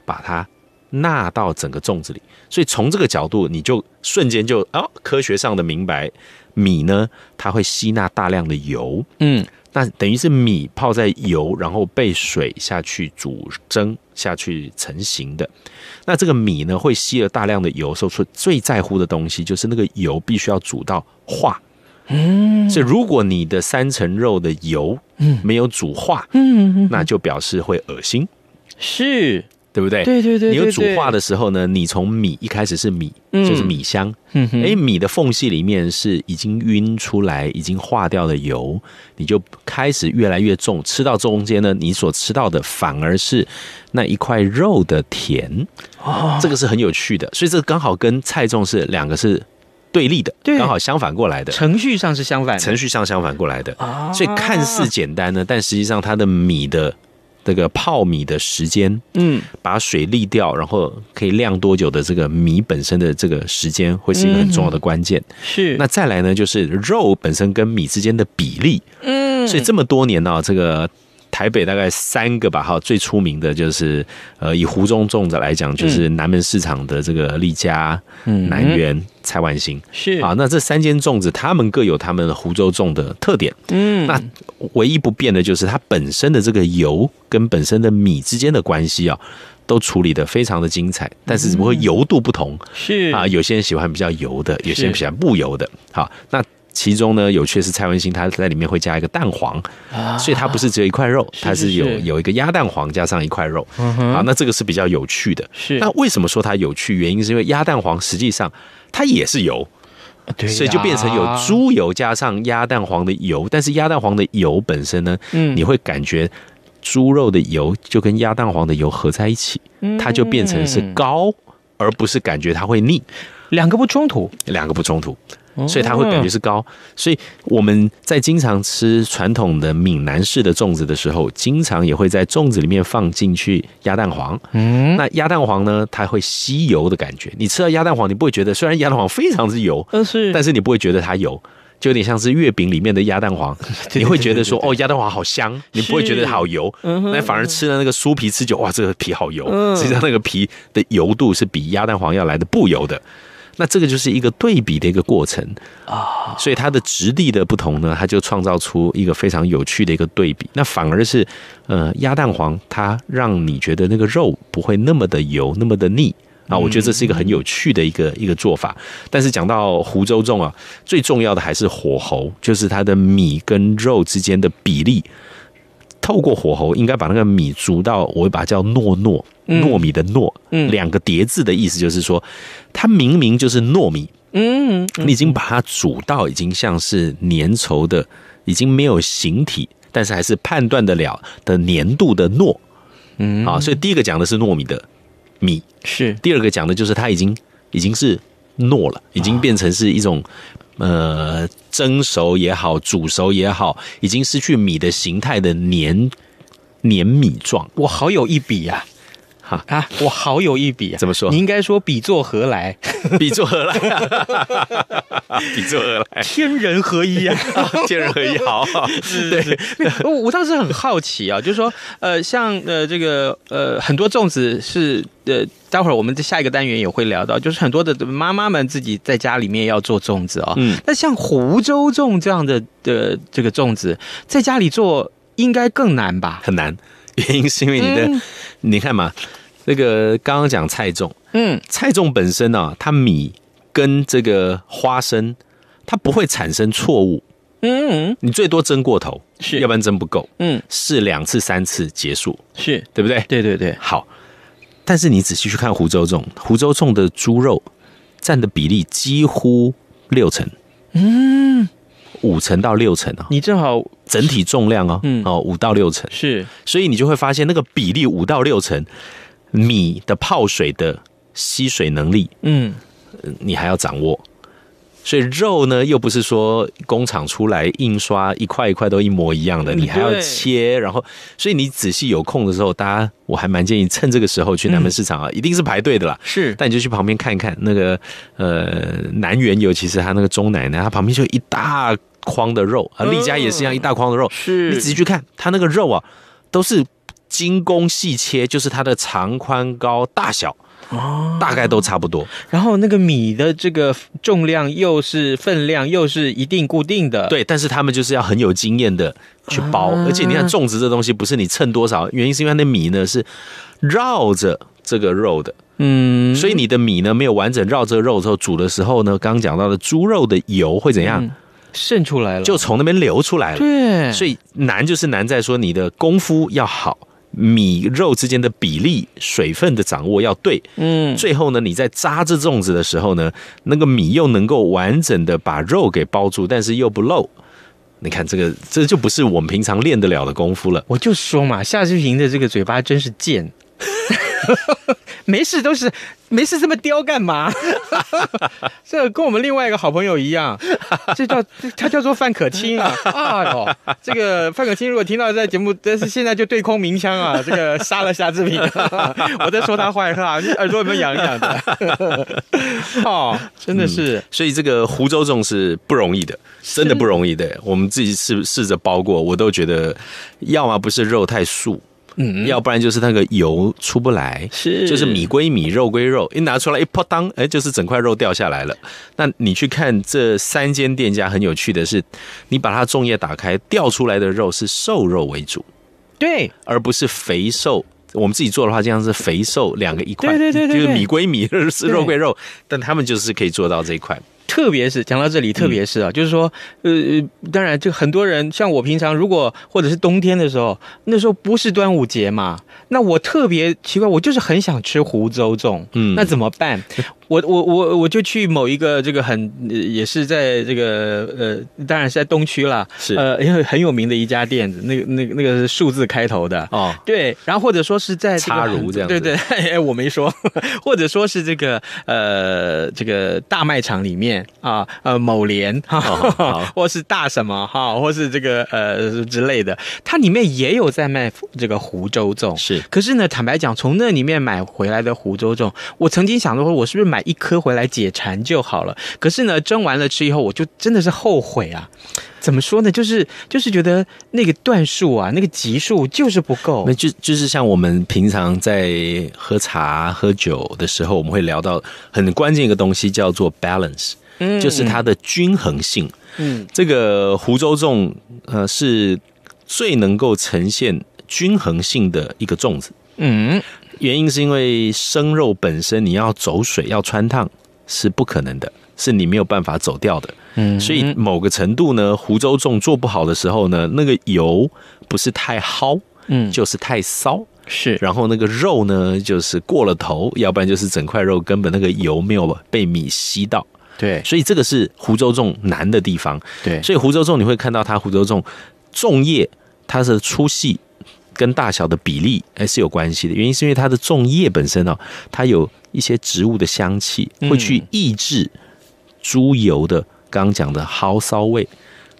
Speaker 2: 把它纳到整个粽子里。所以从这个角度，你就瞬间就哦，科学上的明白，米呢它会吸纳大量的油，
Speaker 1: 嗯，
Speaker 2: 那等于是米泡在油，然后被水下去煮蒸下去成型的。那这个米呢，会吸了大量的油，说出最在乎的东西就是那个油必须要煮到化。嗯，所以如果你的三层肉的油嗯。没有煮化，嗯，那就表示会恶心，
Speaker 1: 是。
Speaker 2: 对不对？
Speaker 1: 对对对，
Speaker 2: 你有煮化的时候呢，你从米一开始是米，就是米香，
Speaker 1: 嗯哼，
Speaker 2: 哎，米的缝隙里面是已经晕出来、已经化掉的油，你就开始越来越重。吃到中间呢，你所吃到的反而是那一块肉的甜，哦，这个是很有趣的。所以这刚好跟菜粽是两个是对立的，
Speaker 1: 对。
Speaker 2: 刚好相反过来的。
Speaker 1: 程序上是相反，
Speaker 2: 程序上相反过来的，
Speaker 1: 啊。
Speaker 2: 所以看似简单呢，但实际上它的米的这个泡米的时间，
Speaker 1: 嗯，
Speaker 2: 把水沥掉，然后可以晾多久的这个米本身的这个时间，会是一个很重要的关键。
Speaker 1: 是。
Speaker 2: 那再来呢，就是肉本身跟米之间的比例。
Speaker 1: 嗯，
Speaker 2: 所以这么多年呢、这个台北大概三个吧，哈，最出名的就是呃，以湖中粽子来讲，就是南门市场的这个丽家、
Speaker 1: 嗯。
Speaker 2: 南园、蔡万兴。
Speaker 1: 是。
Speaker 2: 啊，那这三间粽子，他们各有他们湖州粽的特点。
Speaker 1: 嗯，
Speaker 2: 那唯一不变的就是它本身的这个油跟本身的米之间的关系啊，都处理的非常的精彩，但是只不过油度不同。
Speaker 1: 是。
Speaker 2: 啊，有些人喜欢比较油的，有些人喜欢不油的。好，那其中呢，有趣的是蔡文兴他在里面会加一个蛋黄，所以它不是只有一块肉，
Speaker 1: 是
Speaker 2: 它是有
Speaker 1: 是
Speaker 2: 有一个鸭蛋黄加上一块肉。好，那这个是比较有趣的。
Speaker 1: 是
Speaker 2: 那为什么说它有趣？原因是因为鸭蛋黄实际上它也是油。所以就变成有猪油加上鸭蛋黄的油，但是鸭蛋黄的油本身呢，
Speaker 1: 嗯
Speaker 2: 你会感觉猪肉的油就跟鸭蛋黄的油合在一起，
Speaker 1: 嗯
Speaker 2: 它就变成是高，而不是感觉它会腻，
Speaker 1: 两个不冲突，
Speaker 2: 两个不冲突。所以它会感觉是高，所以我们在经常吃传统的闽南式的粽子的时候，经常也会在粽子里面放进去鸭蛋黄。
Speaker 1: 嗯，
Speaker 2: 那鸭蛋黄呢，它会吸油的感觉。你吃到鸭蛋黄，你不会觉得，虽然鸭蛋黄非常之油，
Speaker 1: 但是，
Speaker 2: 但是你不会觉得它油，就有点像是月饼里面的鸭蛋黄，你会觉得说哦，鸭蛋黄好香，你不会觉得好油，那反而吃了那个酥皮吃久，哇，这个皮好油，
Speaker 1: 嗯。
Speaker 2: 实际上那个皮的油度是比鸭蛋黄要来的不油的。那这个就是一个对比的一个过程啊，所以它的质地的不同呢，它就创造出一个非常有趣的一个对比。那反而是，呃，鸭蛋黄它让你觉得那个肉不会那么的油，那么的腻。啊，我觉得这是一个很有趣的一个一个做法。但是讲到湖州粽啊，最重要的还是火候，就是它的米跟肉之间的比例。透过火候，应该把那个米煮到，我会把它叫糯糯，糯米的糯，
Speaker 1: 嗯
Speaker 2: 两个叠字的意思就是说，它明明就是糯米，
Speaker 1: 嗯，
Speaker 2: 你已经把它煮到已经像是粘稠的，已经没有形体，但是还是判断得了的粘度的糯。
Speaker 1: 嗯
Speaker 2: 啊，所以第一个讲的是糯米的米，
Speaker 1: 是
Speaker 2: 第二个讲的就是它已经已经是糯了，已经变成是一种。呃，蒸熟也好，煮熟也好，已经失去米的形态的黏黏米状。
Speaker 1: 我好有一笔呀、
Speaker 2: 哈
Speaker 1: 啊，我好有一比啊！
Speaker 2: 怎么说
Speaker 1: 你应该说比作何来？
Speaker 2: 比作何来？比作何来？
Speaker 1: 天人合一啊！
Speaker 2: 天人合一，好好。对，
Speaker 1: 我我倒是很好奇啊，就是说，呃，像呃这个呃很多粽子是呃，待会儿我们在下一个单元也会聊到，就是很多的妈妈们自己在家里面要做粽子啊、
Speaker 2: 嗯
Speaker 1: 那像湖州粽这样的的这个粽子，在家里做应该更难吧？
Speaker 2: 很难，原因是因为你的，
Speaker 1: 嗯。
Speaker 2: 你看嘛，那个刚刚讲菜种，
Speaker 1: 嗯，
Speaker 2: 菜种本身呢、它米跟这个花生，它不会产生错误，
Speaker 1: 嗯。
Speaker 2: 你最多蒸过头，
Speaker 1: 是。
Speaker 2: 要不然蒸不够，
Speaker 1: 嗯，
Speaker 2: 试两次三次结束，
Speaker 1: 是。
Speaker 2: 对不对？
Speaker 1: 对对对，
Speaker 2: 好，但是你仔细去看湖州粽，湖州粽的猪肉占的比例几乎六成，
Speaker 1: 嗯，
Speaker 2: 五成到六成啊，
Speaker 1: 你正好
Speaker 2: 整体重量哦，
Speaker 1: 嗯。
Speaker 2: 哦五到六成，
Speaker 1: 是。
Speaker 2: 所以你就会发现那个比例五到六成，米的泡水的吸水能力，
Speaker 1: 嗯。
Speaker 2: 呃你还要掌握。所以肉呢，又不是说工厂出来印刷一块一块都一模一样的，
Speaker 1: 嗯
Speaker 2: 你还要切，然后，所以你仔细有空的时候，大家我还蛮建议趁这个时候去南门市场啊，一定是排队的啦。
Speaker 1: 是。
Speaker 2: 但你就去旁边看一看那个呃南园，尤其是他那个钟奶奶，她旁边就一大筐的肉啊，丽家也是一样，一大筐的肉。
Speaker 1: 是。
Speaker 2: 你仔细去看，它那个肉啊，都是精工细切，就是它的长宽高大小。
Speaker 1: 哦。
Speaker 2: 大概都差不多，
Speaker 1: 然后那个米的这个重量又是分量又是一定固定的，，
Speaker 2: 对，但是他们就是要很有经验的去包，
Speaker 1: 啊。
Speaker 2: 而且你看种植这东西不是你称多少，原因是因为那米呢是绕着这个肉的，
Speaker 1: 嗯，
Speaker 2: 所以你的米呢没有完整绕着肉之后煮的时候呢，刚刚讲到的猪肉的油会怎样？
Speaker 1: 嗯渗出来了，
Speaker 2: 就从那边流出来了。
Speaker 1: 对，
Speaker 2: 所以难就是难在说你的功夫要好，米肉之间的比例、水分的掌握要对。
Speaker 1: 嗯，
Speaker 2: 最后呢，你在扎这粽子的时候呢，那个米又能够完整的把肉给包住，但是又不漏。你看这个，这就不是我们平常练得了的功夫了。
Speaker 1: 我就说嘛，夏志平的这个嘴巴真是贱，没事都是没事这么刁干嘛？这跟我们另外一个好朋友一样，这叫他叫做范可清啊！啊哟，这个范可清如果听到在节目，但是现在就对空鸣枪啊，这个杀了夏志平，我在说他坏话，你耳朵有没有痒痒的？哦，真的是，
Speaker 2: 所以这个湖州粽是不容易的，真的不容易的。我们自己试试着包过，我都觉得，要么不是肉太素，
Speaker 1: 嗯，
Speaker 2: 要不然就是那个油出不来，
Speaker 1: 是
Speaker 2: 就是米归米，肉归肉，一拿出来一扑当，哎，就是整块肉掉下来了。那你去看这三间店家，很有趣的是，你把它粽叶打开，掉出来的肉是瘦肉为主，
Speaker 1: 对，
Speaker 2: 而不是肥瘦。我们自己做的话，这样是肥瘦两个一块，
Speaker 1: 对对对对
Speaker 2: 就是米归米，是肉归肉，但他们就是可以做到这一块。
Speaker 1: 特别是讲到这里，特别是啊，就是说，呃，当然，就很多人像我平常如果或者是冬天的时候，那时候不是端午节嘛，那我特别奇怪，我就是很想吃湖州粽，
Speaker 2: 嗯
Speaker 1: 那怎么办？我我我我就去某一个这个很、呃也是在这个呃，当然是在东区啦，
Speaker 2: 是
Speaker 1: 呃，因为很有名的一家店子，那个那个那个是数字开头的，
Speaker 2: 哦，
Speaker 1: 对，然后或者说是在这个
Speaker 2: 如这样
Speaker 1: 对对，哎，我没说，或者说是这个呃这个大卖场里面啊呃某联哈、
Speaker 2: 哦好
Speaker 1: 或是大什么哈，或是这个呃之类的，它里面也有在卖这个湖州粽。
Speaker 2: 是。
Speaker 1: 可是呢，坦白讲，从那里面买回来的湖州粽，我曾经想说，我是不是买一颗回来解馋就好了？可是呢，蒸完了吃以后，我就真的是后悔啊！怎么说呢？就是就是觉得那个段数啊，那个级数就是不够
Speaker 2: 那。就就是像我们平常在喝茶、喝酒的时候，我们会聊到很关键一个东西，叫做 balance，
Speaker 1: 嗯
Speaker 2: 就是它的均衡性。
Speaker 1: 嗯
Speaker 2: 这个湖州粽，呃，是最能够呈现均衡性的一个粽子。
Speaker 1: 嗯
Speaker 2: 原因是因为生肉本身你要走水、要穿烫是不可能的，是你没有办法走掉的。
Speaker 1: 嗯
Speaker 2: 所以某个程度呢，湖州粽做不好的时候呢，那个油不是太蒿，
Speaker 1: 嗯
Speaker 2: 就是太骚。
Speaker 1: 是
Speaker 2: 然后那个肉呢，就是过了头，要不然就是整块肉根本那个油没有被米吸到，
Speaker 1: 对
Speaker 2: 所以这个是湖州粽难的地方。
Speaker 1: 对
Speaker 2: 所以湖州粽你会看到它湖州粽粽叶它的粗细跟大小的比例哎是有关系的，原因是因为它的粽叶本身哦，它有一些植物的香气，
Speaker 1: 嗯
Speaker 2: 会去抑制猪油的刚刚讲的蒿骚味。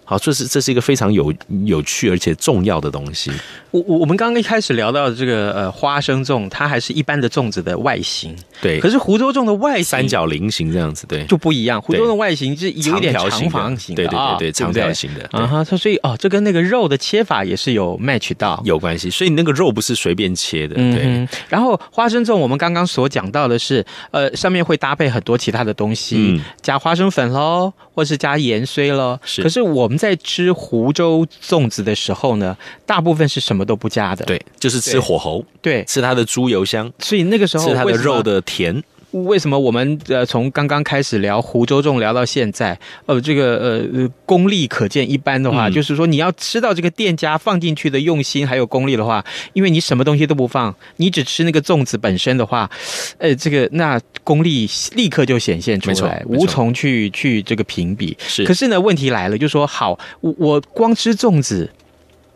Speaker 2: 好，这是这是一个非常有有趣而且重要的东西。
Speaker 1: 我我我们刚刚一开始聊到这个呃花生粽，它还是一般的粽子的外形，
Speaker 2: 对，
Speaker 1: 可是湖州粽的外形
Speaker 2: 三角菱形这样子，对，
Speaker 1: 就不一样，湖州的外形是有一点长方形的，
Speaker 2: 对对
Speaker 1: 啊
Speaker 2: 对对，长条形的，对。
Speaker 1: 啊哈，它所以哦，这跟那个肉的切法也是有 match 到。
Speaker 2: 有关系。所以你那个肉不是随便切的，对，
Speaker 1: 嗯，然后花生粽我们刚刚所讲到的是，呃，上面会搭配很多其他的东西，
Speaker 2: 嗯。
Speaker 1: 加花生粉喽，或是加盐碎喽。
Speaker 2: 是。
Speaker 1: 可是我们在吃湖州粽子的时候呢，大部分是什么都不加的。
Speaker 2: 对，就是吃火候，
Speaker 1: 对，
Speaker 2: 吃它的猪油香，
Speaker 1: 所以那个时候
Speaker 2: 吃它的肉的甜，
Speaker 1: 为什么我们呃从刚刚开始聊湖州粽聊到现在，呃，这个呃呃功力可见一斑的话，
Speaker 2: 嗯
Speaker 1: 就是说你要吃到这个店家放进去的用心还有功力的话，因为你什么东西都不放，你只吃那个粽子本身的话，呃，这个那功力立刻就显现出来，无从去去这个评比。
Speaker 2: 是
Speaker 1: 可是呢，问题来了，就说好，我我光吃粽子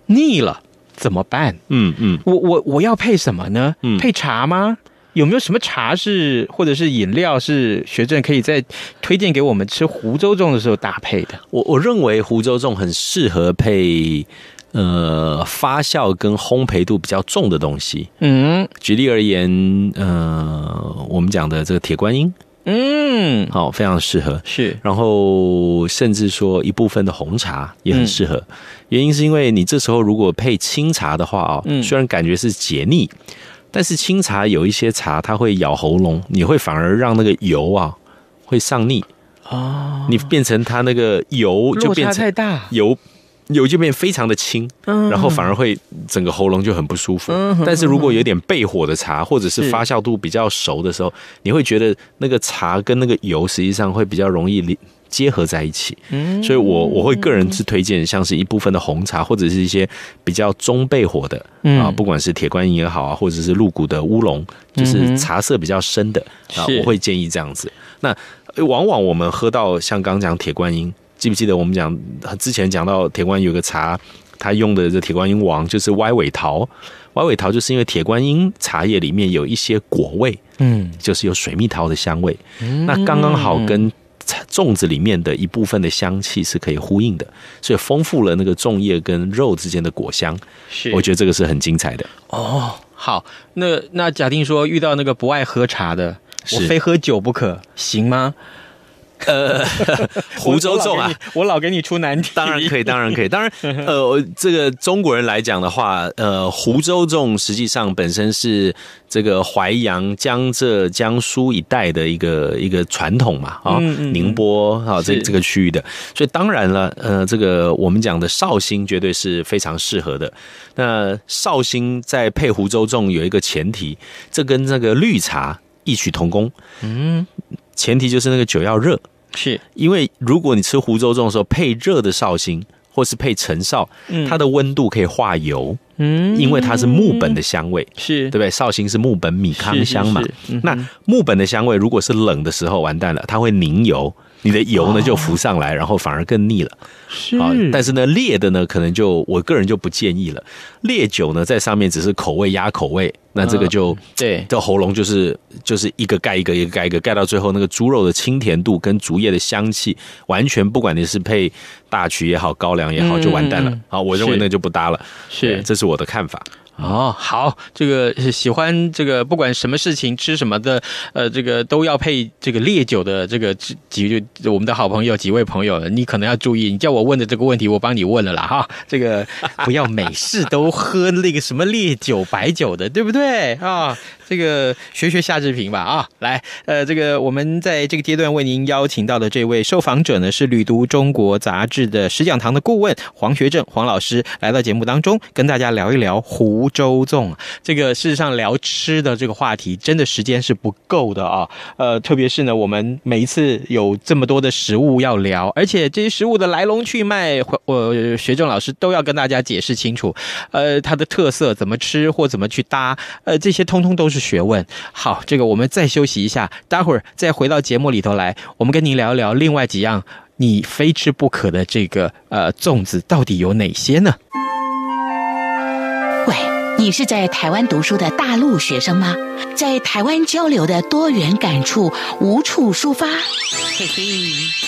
Speaker 1: 腻了怎么办？
Speaker 2: 嗯嗯，
Speaker 1: 我我我要配什么呢？
Speaker 2: 嗯
Speaker 1: 配茶吗？有没有什么茶是或者是饮料是学正可以在推荐给我们吃湖州粽的时候搭配的？
Speaker 2: 我我认为湖州粽很适合配呃发酵跟烘焙度比较重的东西。
Speaker 1: 嗯。
Speaker 2: 举例而言，呃，我们讲的这个铁观音，
Speaker 1: 嗯，
Speaker 2: 好、非常适合。
Speaker 1: 是。
Speaker 2: 然后甚至说一部分的红茶也很适合，原因是因为你这时候如果配清茶的话哦、
Speaker 1: 嗯。
Speaker 2: 虽然感觉是解腻，但是清茶有一些茶它会咬喉咙，你会反而让那个油啊会上腻，
Speaker 1: 哦，
Speaker 2: 你变成它那个油就变成
Speaker 1: 太大，
Speaker 2: 油油就变非常的轻，
Speaker 1: 嗯。
Speaker 2: 然后反而会整个喉咙就很不舒服。
Speaker 1: 嗯。
Speaker 2: 但是如果有点焙火的茶，或者是
Speaker 1: 是。
Speaker 2: 发酵度比较熟的时候，你会觉得那个茶跟那个油实际上会比较容易连结合在一起。
Speaker 1: 嗯。
Speaker 2: 所以我我会个人是推荐像是一部分的红茶，或者是一些比较中焙火的
Speaker 1: 嗯。
Speaker 2: 啊，不管是铁观音也好啊，或者是鹿骨的乌龙，就是茶色比较深的啊，我会建议这样子。那呃往往我们喝到像刚刚讲铁观音，记不记得我们讲之前讲到铁观音有个茶，它用的这铁观音王就是歪尾桃，歪尾桃就是因为铁观音茶叶里面有一些果味，
Speaker 1: 嗯，
Speaker 2: 就是有水蜜桃的香味，那刚刚好跟粽子里面的一部分的香气是可以呼应的，所以丰富了那个粽叶跟肉之间的果香。
Speaker 1: 是
Speaker 2: 我觉得这个是很精彩的。
Speaker 1: 哦，好，那那假定说遇到那个不爱喝茶的，我非喝酒不可，行吗？
Speaker 2: 湖州粽啊，
Speaker 1: 我老给你，我老给你出难题。
Speaker 2: 当然可以，当然可以，当然，呃，这个中国人来讲的话，呃，湖州粽实际上本身是这个淮阳、江浙、江苏一带的一个一个传统嘛，啊、
Speaker 1: 嗯嗯嗯。
Speaker 2: 宁波啊这这个区域的，所以当然了，呃，这个我们讲的绍兴绝对是非常适合的。那绍兴在配湖州粽有一个前提，这跟那个绿茶异曲同工，
Speaker 1: 嗯，
Speaker 2: 前提就是那个酒要热。
Speaker 1: 是，
Speaker 2: 因为如果你吃湖州粽的时候配热的绍兴，或是配陈绍，
Speaker 1: 嗯
Speaker 2: 它的温度可以化油，
Speaker 1: 嗯
Speaker 2: 因为它是木本的香味，
Speaker 1: 是
Speaker 2: 对不对？绍兴是木本米糠香嘛
Speaker 1: 是是是嗯，
Speaker 2: 那木本的香味如果是冷的时候，完蛋了，它会凝油。你的油呢就浮上来，然后反而更腻了
Speaker 1: 是
Speaker 2: 啊！但是呢，烈的呢，可能就我个人就不建议了。烈酒呢，在上面只是口味压口味，那这个就
Speaker 1: 对
Speaker 2: 这喉咙就是就是一个盖一个，一个盖一个，盖到最后那个猪肉的清甜度跟竹叶的香气，完全不管你是配大曲也好，高粱也好，
Speaker 1: 嗯
Speaker 2: 就完蛋了
Speaker 1: 嗯。
Speaker 2: 好，我认为
Speaker 1: 是
Speaker 2: 那就不搭了。
Speaker 1: 是
Speaker 2: 这是我的看法。
Speaker 1: 哦，好，这个喜欢这个不管什么事情吃什么的，呃，这个都要配这个烈酒的这个几几我们的好朋友几位朋友，你可能要注意，你叫我问的这个问题，我帮你问了啦哈，这个不要每事都喝那个什么烈酒白酒的，对不对啊？这个学学夏志平吧啊，来，呃，这个我们在这个阶段为您邀请到的这位受访者呢，是旅读中国杂志的石讲堂的顾问黄学正黄老师，来到节目当中跟大家聊一聊胡周粽。这个事实上聊吃的这个话题，真的时间是不够的啊。呃，特别是呢，我们每一次有这么多的食物要聊，而且这些食物的来龙去脉，我学正老师都要跟大家解释清楚。呃，它的特色怎么吃或怎么去搭，呃，这些通通都是学问。好，这个我们再休息一下，待会儿再回到节目里头来，我们跟您聊一聊另外几样你非吃不可的这个呃粽子到底有哪些呢？
Speaker 5: 喂，你是在台湾读书的大陆学生吗？在台湾交流的多元感触无处抒发。嘿嘿，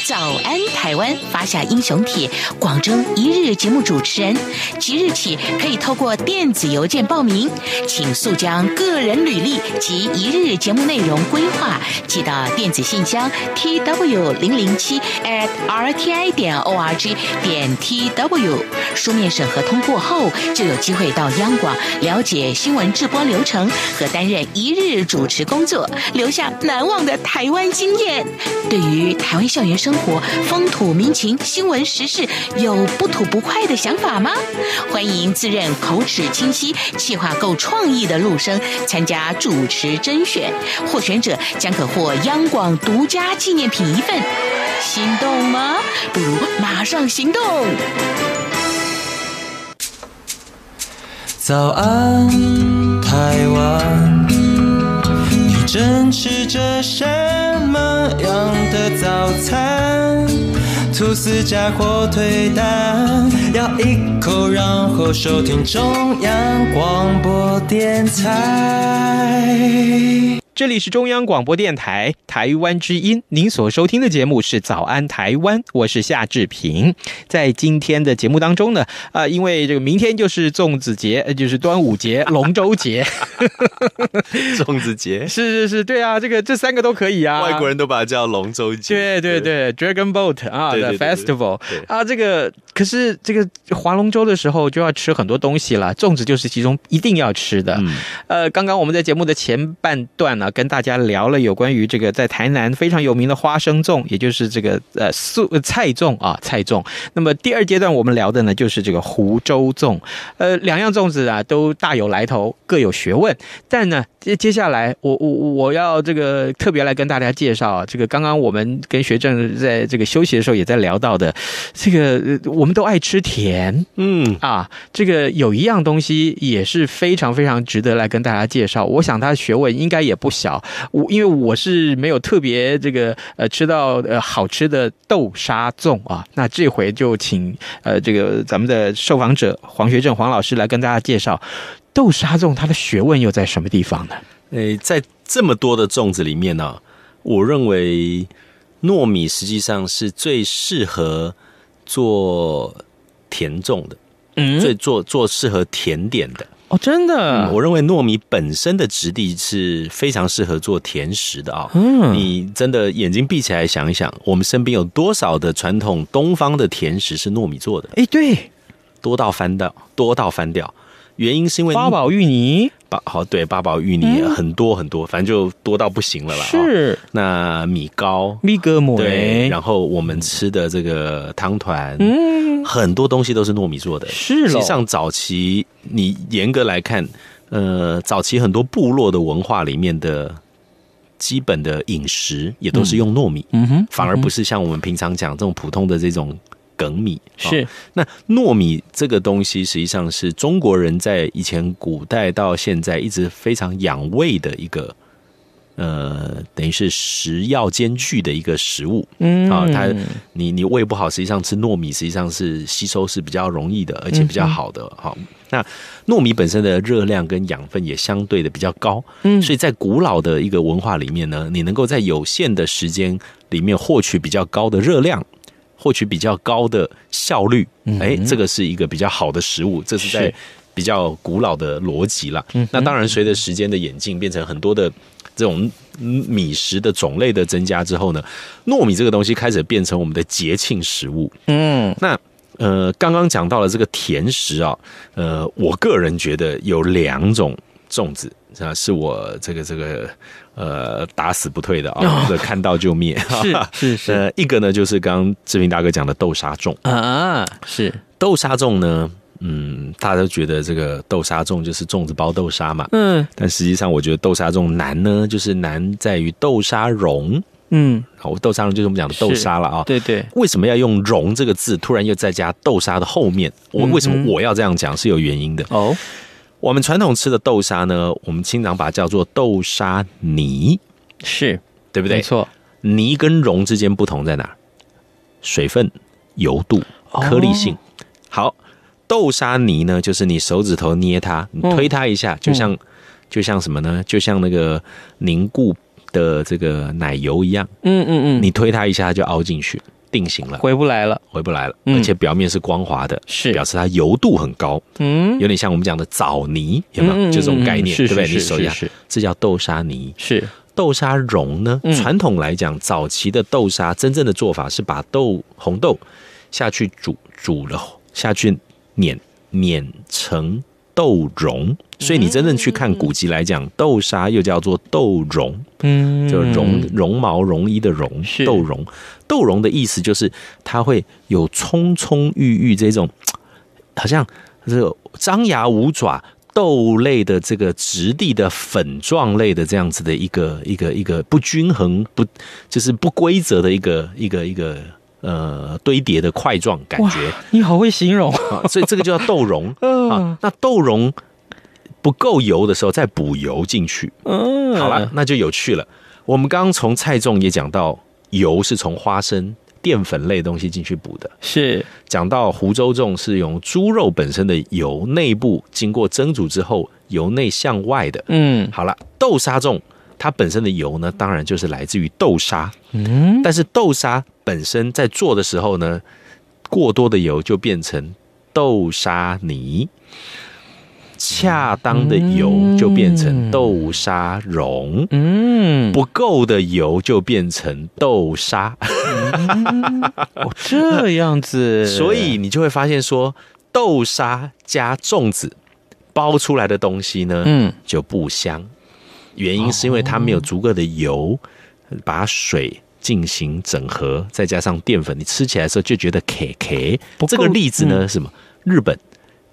Speaker 5: 早安台湾发下英雄帖，广征一日节目主持人，即日起可以透过电子邮件报名，请速将个人履历及一日节目内容规划寄到电子信箱 tw 零零七 at rti 点 org 点 tw，书面审核通过后，就有机会到央广了解新闻直播流程和担任一日主持工作，留下难忘的台湾经验。对于台湾校园生活、风土民情、新闻时事，有不吐不快的想法吗？欢迎自认口齿清晰、气划够创意的陆生参加主持甄选，获选者将可获央广独家纪念品一份。心动吗？不如马上行动！
Speaker 4: 早安，台湾，你正吃着什么样的早餐？吐司加火腿蛋，咬一口，然后收听中央广播电台。
Speaker 1: 这里是中央广播电台台湾之音，您所收听的节目是《早安台湾》，我是夏志平。在今天的节目当中呢，啊、因为这个明天就是粽子节，呃就是端午节、龙舟节，
Speaker 2: 粽子节，
Speaker 1: 是是是，对啊，这个这三个都可以啊。
Speaker 2: 外国人都把它叫龙舟节。
Speaker 1: 对对对，Dragon Boat 啊的 Festival 啊，这个可是这个划龙舟的时候就要吃很多东西了，粽子就是其中一定要吃的。
Speaker 2: 嗯
Speaker 1: 呃，刚刚我们在节目的前半段呢、跟大家聊了有关于这个在台南非常有名的花生粽，也就是这个呃素菜粽啊菜粽。那么第二阶段我们聊的呢就是这个湖州粽，呃，两样粽子啊都大有来头，各有学问。但呢，接接下来我我我要这个特别来跟大家介绍啊，这个刚刚我们跟学正在这个休息的时候也在聊到的，这个呃我们都爱吃甜，
Speaker 2: 嗯，
Speaker 1: 啊，这个有一样东西也是非常非常值得来跟大家介绍。我想它的学问应该也不小。我因为我是没有特别这个呃吃到呃好吃的豆沙粽啊，那这回就请呃这个咱们的受访者黄学正黄老师来跟大家介绍豆沙粽它的学问又在什么地方呢？
Speaker 2: 诶，在这么多的粽子里面呢、我认为糯米实际上是最适合做甜粽的，
Speaker 1: 嗯
Speaker 2: 最做做适合甜点的。
Speaker 1: 哦，真的，
Speaker 2: 嗯我认为糯米本身的质地是非常适合做甜食的啊、
Speaker 1: 嗯
Speaker 2: 你真的眼睛闭起来想一想，我们身边有多少的传统东方的甜食是糯米做的？
Speaker 1: 哎对，
Speaker 2: 多到翻掉，多到翻掉。原因是因为
Speaker 1: 八宝芋泥。
Speaker 2: 八好对八宝芋泥
Speaker 1: 嗯。
Speaker 2: 很多很多，反正就多到不行了啦。哦。
Speaker 1: 是
Speaker 2: 那米糕，
Speaker 1: 米格姆
Speaker 2: 对，然后我们吃的这个汤团，
Speaker 1: 嗯。
Speaker 2: 很多东西都是糯米做的。
Speaker 1: 是咯。
Speaker 2: 实际上早期你严格来看，呃，早期很多部落的文化里面的基本的饮食也都是用糯米，
Speaker 1: 嗯哼
Speaker 2: 反而不是像我们平常讲这种普通的这种梗米。哦
Speaker 1: 是
Speaker 2: 那糯米这个东西，实际上是中国人在以前古代到现在一直非常养胃的一个，呃，等于是食药兼具的一个食物。
Speaker 1: 嗯
Speaker 2: 啊，它你你胃不好，实际上吃糯米实际上是吸收是比较容易的，而且比较好的。好，那糯米本身的热量跟养分也相对的比较高，
Speaker 1: 嗯
Speaker 2: 所以在古老的一个文化里面呢，你能够在有限的时间里面获取比较高的热量。获取比较高的效率，哎、这个是一个比较好的食物，这是在比较古老的逻辑啦。那当然，随着时间的演进，变成很多的这种嗯米食的种类的增加之后呢，糯米这个东西开始变成我们的节庆食物。
Speaker 1: 嗯
Speaker 2: 那呃，刚刚讲到了这个甜食啊，呃，我个人觉得有两种粽子啊，是我这个这个呃打死不退的啊，这看到就灭。
Speaker 1: 是是是
Speaker 2: 呃，一个呢就是刚刚志平大哥讲的豆沙粽，
Speaker 1: 啊是
Speaker 2: 豆沙粽呢，嗯，大家都觉得这个豆沙粽就是粽子包豆沙嘛，
Speaker 1: 嗯
Speaker 2: 但实际上我觉得豆沙粽难呢，就是难在于豆沙蓉。
Speaker 1: 嗯
Speaker 2: 好，豆沙蓉就是我们讲的豆沙了啊。
Speaker 1: 对对
Speaker 2: 为什么要用“蓉”这个字？突然又再加豆沙的后面，我为什么我要这样讲是有原因的。
Speaker 1: 哦
Speaker 2: 我们传统吃的豆沙呢，我们经常把它叫做豆沙泥，
Speaker 1: 是
Speaker 2: 对不对？
Speaker 1: 没错。
Speaker 2: 泥跟蓉之间不同在哪儿？水分、油度、颗粒性。好，豆沙泥呢，就是你手指头捏它，你推它一下，就像、就像什么呢？就像那个凝固的这个奶油一样，
Speaker 1: 嗯嗯嗯。
Speaker 2: 你推它一下，它就凹进去，定型了，
Speaker 1: 回不来了
Speaker 2: 回不来了，
Speaker 1: 嗯
Speaker 2: 而且表面是光滑的，
Speaker 1: 是
Speaker 2: 表示它油度很高，
Speaker 1: 嗯
Speaker 2: 有点像我们讲的枣泥，有没有？就这种概念，
Speaker 1: 是
Speaker 2: 对不对？你手一下这叫豆沙泥。
Speaker 1: 是
Speaker 2: 豆沙蓉呢
Speaker 1: 嗯？
Speaker 2: 传统来讲，早期的豆沙真正的做法是把豆红豆下去煮，煮了下去碾碾成豆蓉。所以你真正去看古籍来讲，豆沙又叫做豆蓉，
Speaker 1: 嗯
Speaker 2: 就绒绒毛绒衣的绒，豆蓉。豆蓉的意思就是它会有葱葱郁郁这种，好像这个张牙舞爪。豆类的这个质地的粉状类的这样子的一个一个一个不均衡不就是不规则的一个一个一个呃堆叠的块状感觉
Speaker 1: 你好会形容
Speaker 2: 啊，所以这个就叫豆蓉
Speaker 1: 嗯
Speaker 2: 啊。那豆蓉不够油的时候再补油进去。
Speaker 1: 嗯，
Speaker 2: 好了，，那就有趣了。我们刚刚从菜粽也讲到，油是从花生、淀粉类的东西进去补的。
Speaker 1: 是
Speaker 2: 讲到湖州粽是用猪肉本身的油内部经过蒸煮之后，由内向外的。
Speaker 1: 嗯
Speaker 2: 好了，豆沙粽它本身的油呢，当然就是来自于豆沙。
Speaker 1: 嗯，
Speaker 2: 但是豆沙本身在做的时候呢，过多的油就变成豆沙泥，恰当的油就变成豆沙蓉，
Speaker 1: 嗯，
Speaker 2: 不够的油就变成豆沙。
Speaker 1: 哦这样子，
Speaker 2: 所以你就会发现说，豆沙加粽子包出来的东西呢，
Speaker 1: 嗯。
Speaker 2: 就不香。原因是因为它没有足够的油，把水进行整合，再加上淀粉，你吃起来的时候就觉得 K K 这个例子呢，什么？日本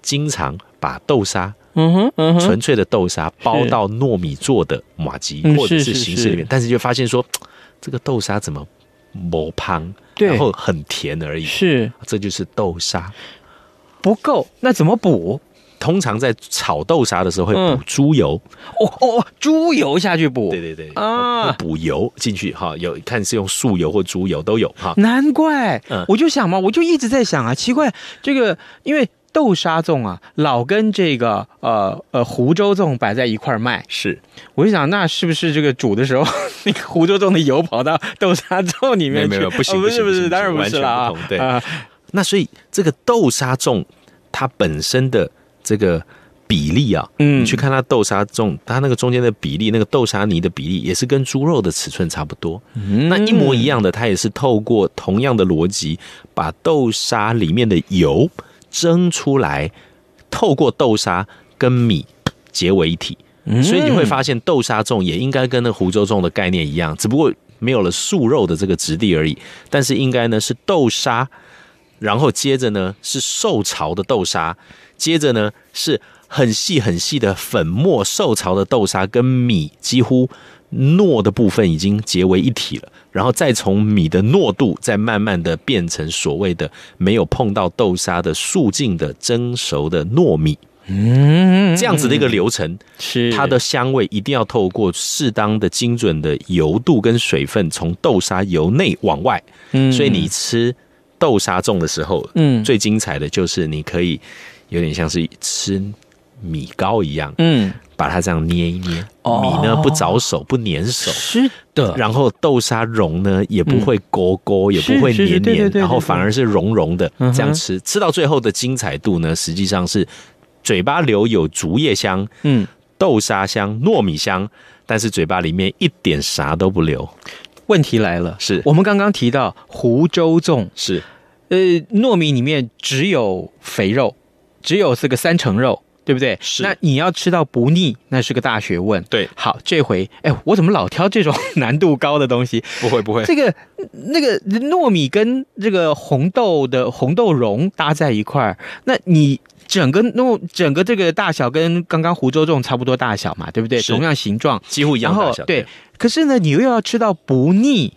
Speaker 2: 经常把豆沙
Speaker 1: 嗯哼嗯哼，
Speaker 2: 纯粹的豆沙包到糯米做的马吉
Speaker 1: 嗯
Speaker 2: 或者是形式里面，但是就发现说，这个豆沙怎么磨胖，
Speaker 1: 对。
Speaker 2: 然后很甜而已，
Speaker 1: 是。
Speaker 2: 这就是豆沙。
Speaker 1: 不够，那怎么补？
Speaker 2: 通常在炒豆沙的时候会
Speaker 1: 嗯。
Speaker 2: 补猪油，
Speaker 1: 哦哦，猪油下去补，
Speaker 2: 对对对，
Speaker 1: 啊。
Speaker 2: 补油进去哈，有看是用素油或猪油都有哈。
Speaker 1: 难怪，
Speaker 2: 嗯。
Speaker 1: 我就想嘛，我就一直在想啊，奇怪，这个因为豆沙粽啊，老跟这个呃呃湖州粽摆在一块儿卖，
Speaker 2: 是。
Speaker 1: 我就想，那是不是这个煮的时候，那个湖州粽的油跑到豆沙粽里面去？
Speaker 2: 没有没有不行
Speaker 1: 哦不是不是，当然不是了啊。
Speaker 2: 完全不同对。
Speaker 1: 啊。
Speaker 2: 那所以这个豆沙粽它本身的这个比例啊，
Speaker 1: 嗯
Speaker 2: 你去看它豆沙粽，它那个中间的比例，那个豆沙泥的比例也是跟猪肉的尺寸差不多。那一模一样的，它也是透过同样的逻辑，把豆沙里面的油蒸出来，透过豆沙跟米结为一体。所以你会发现豆沙粽也应该跟那湖州粽的概念一样，只不过没有了素肉的这个质地而已。但是应该呢是豆沙，然后接着呢是受潮的豆沙，接着呢是很细很细的粉末受潮的豆沙跟米几乎糯的部分已经结为一体了，然后再从米的糯度再慢慢的变成所谓的没有碰到豆沙的素净的蒸熟的糯米。
Speaker 1: 嗯
Speaker 2: 这样子的一个流程，
Speaker 1: 是
Speaker 2: 它的香味一定要透过适当的精准的油度跟水分，从豆沙由内往外。
Speaker 1: 嗯
Speaker 2: 所以你吃豆沙粽的时候，
Speaker 1: 嗯
Speaker 2: 最精彩的就是你可以有点像是吃米糕一样，
Speaker 1: 嗯。
Speaker 2: 把它这样捏一捏，
Speaker 1: 哦。
Speaker 2: 米呢不着手不粘手。
Speaker 1: 是的，
Speaker 2: 然后豆沙蓉呢也不会勾勾，也不会黏黏，然后反而是融融的
Speaker 1: 嗯
Speaker 2: 这样吃，吃到最后的精彩度呢，实际上是嘴巴留有竹叶香、
Speaker 1: 嗯。
Speaker 2: 豆沙香、糯米香，但是嘴巴里面一点啥都不留。
Speaker 1: 问题来了，
Speaker 2: 是。
Speaker 1: 我们刚刚提到湖州粽，
Speaker 2: 是。
Speaker 1: 呃，糯米里面只有肥肉，只有这个三成肉，对不对？
Speaker 2: 是
Speaker 1: 那你要吃到不腻，那是个大学问。
Speaker 2: 对，
Speaker 1: 好，这回，哎，我怎么老挑这种难度高的东西？
Speaker 2: 不会不会
Speaker 1: 这个那个糯米跟这个红豆的红豆蓉搭在一块儿，那你整个糯整个这个大小跟刚刚湖州粽差不多大小嘛，对不对？
Speaker 2: 是
Speaker 1: 同样形状，
Speaker 2: 几乎一样
Speaker 1: 然
Speaker 2: 大小。
Speaker 1: 后对，可是呢，你又要吃到不腻，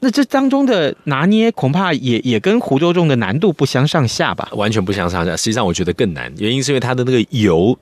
Speaker 1: 那这当中的拿捏恐怕也也跟湖州粽的难度不相上下吧？
Speaker 2: 完全不相上下。实际上我觉得更难，原因是因为它的那个油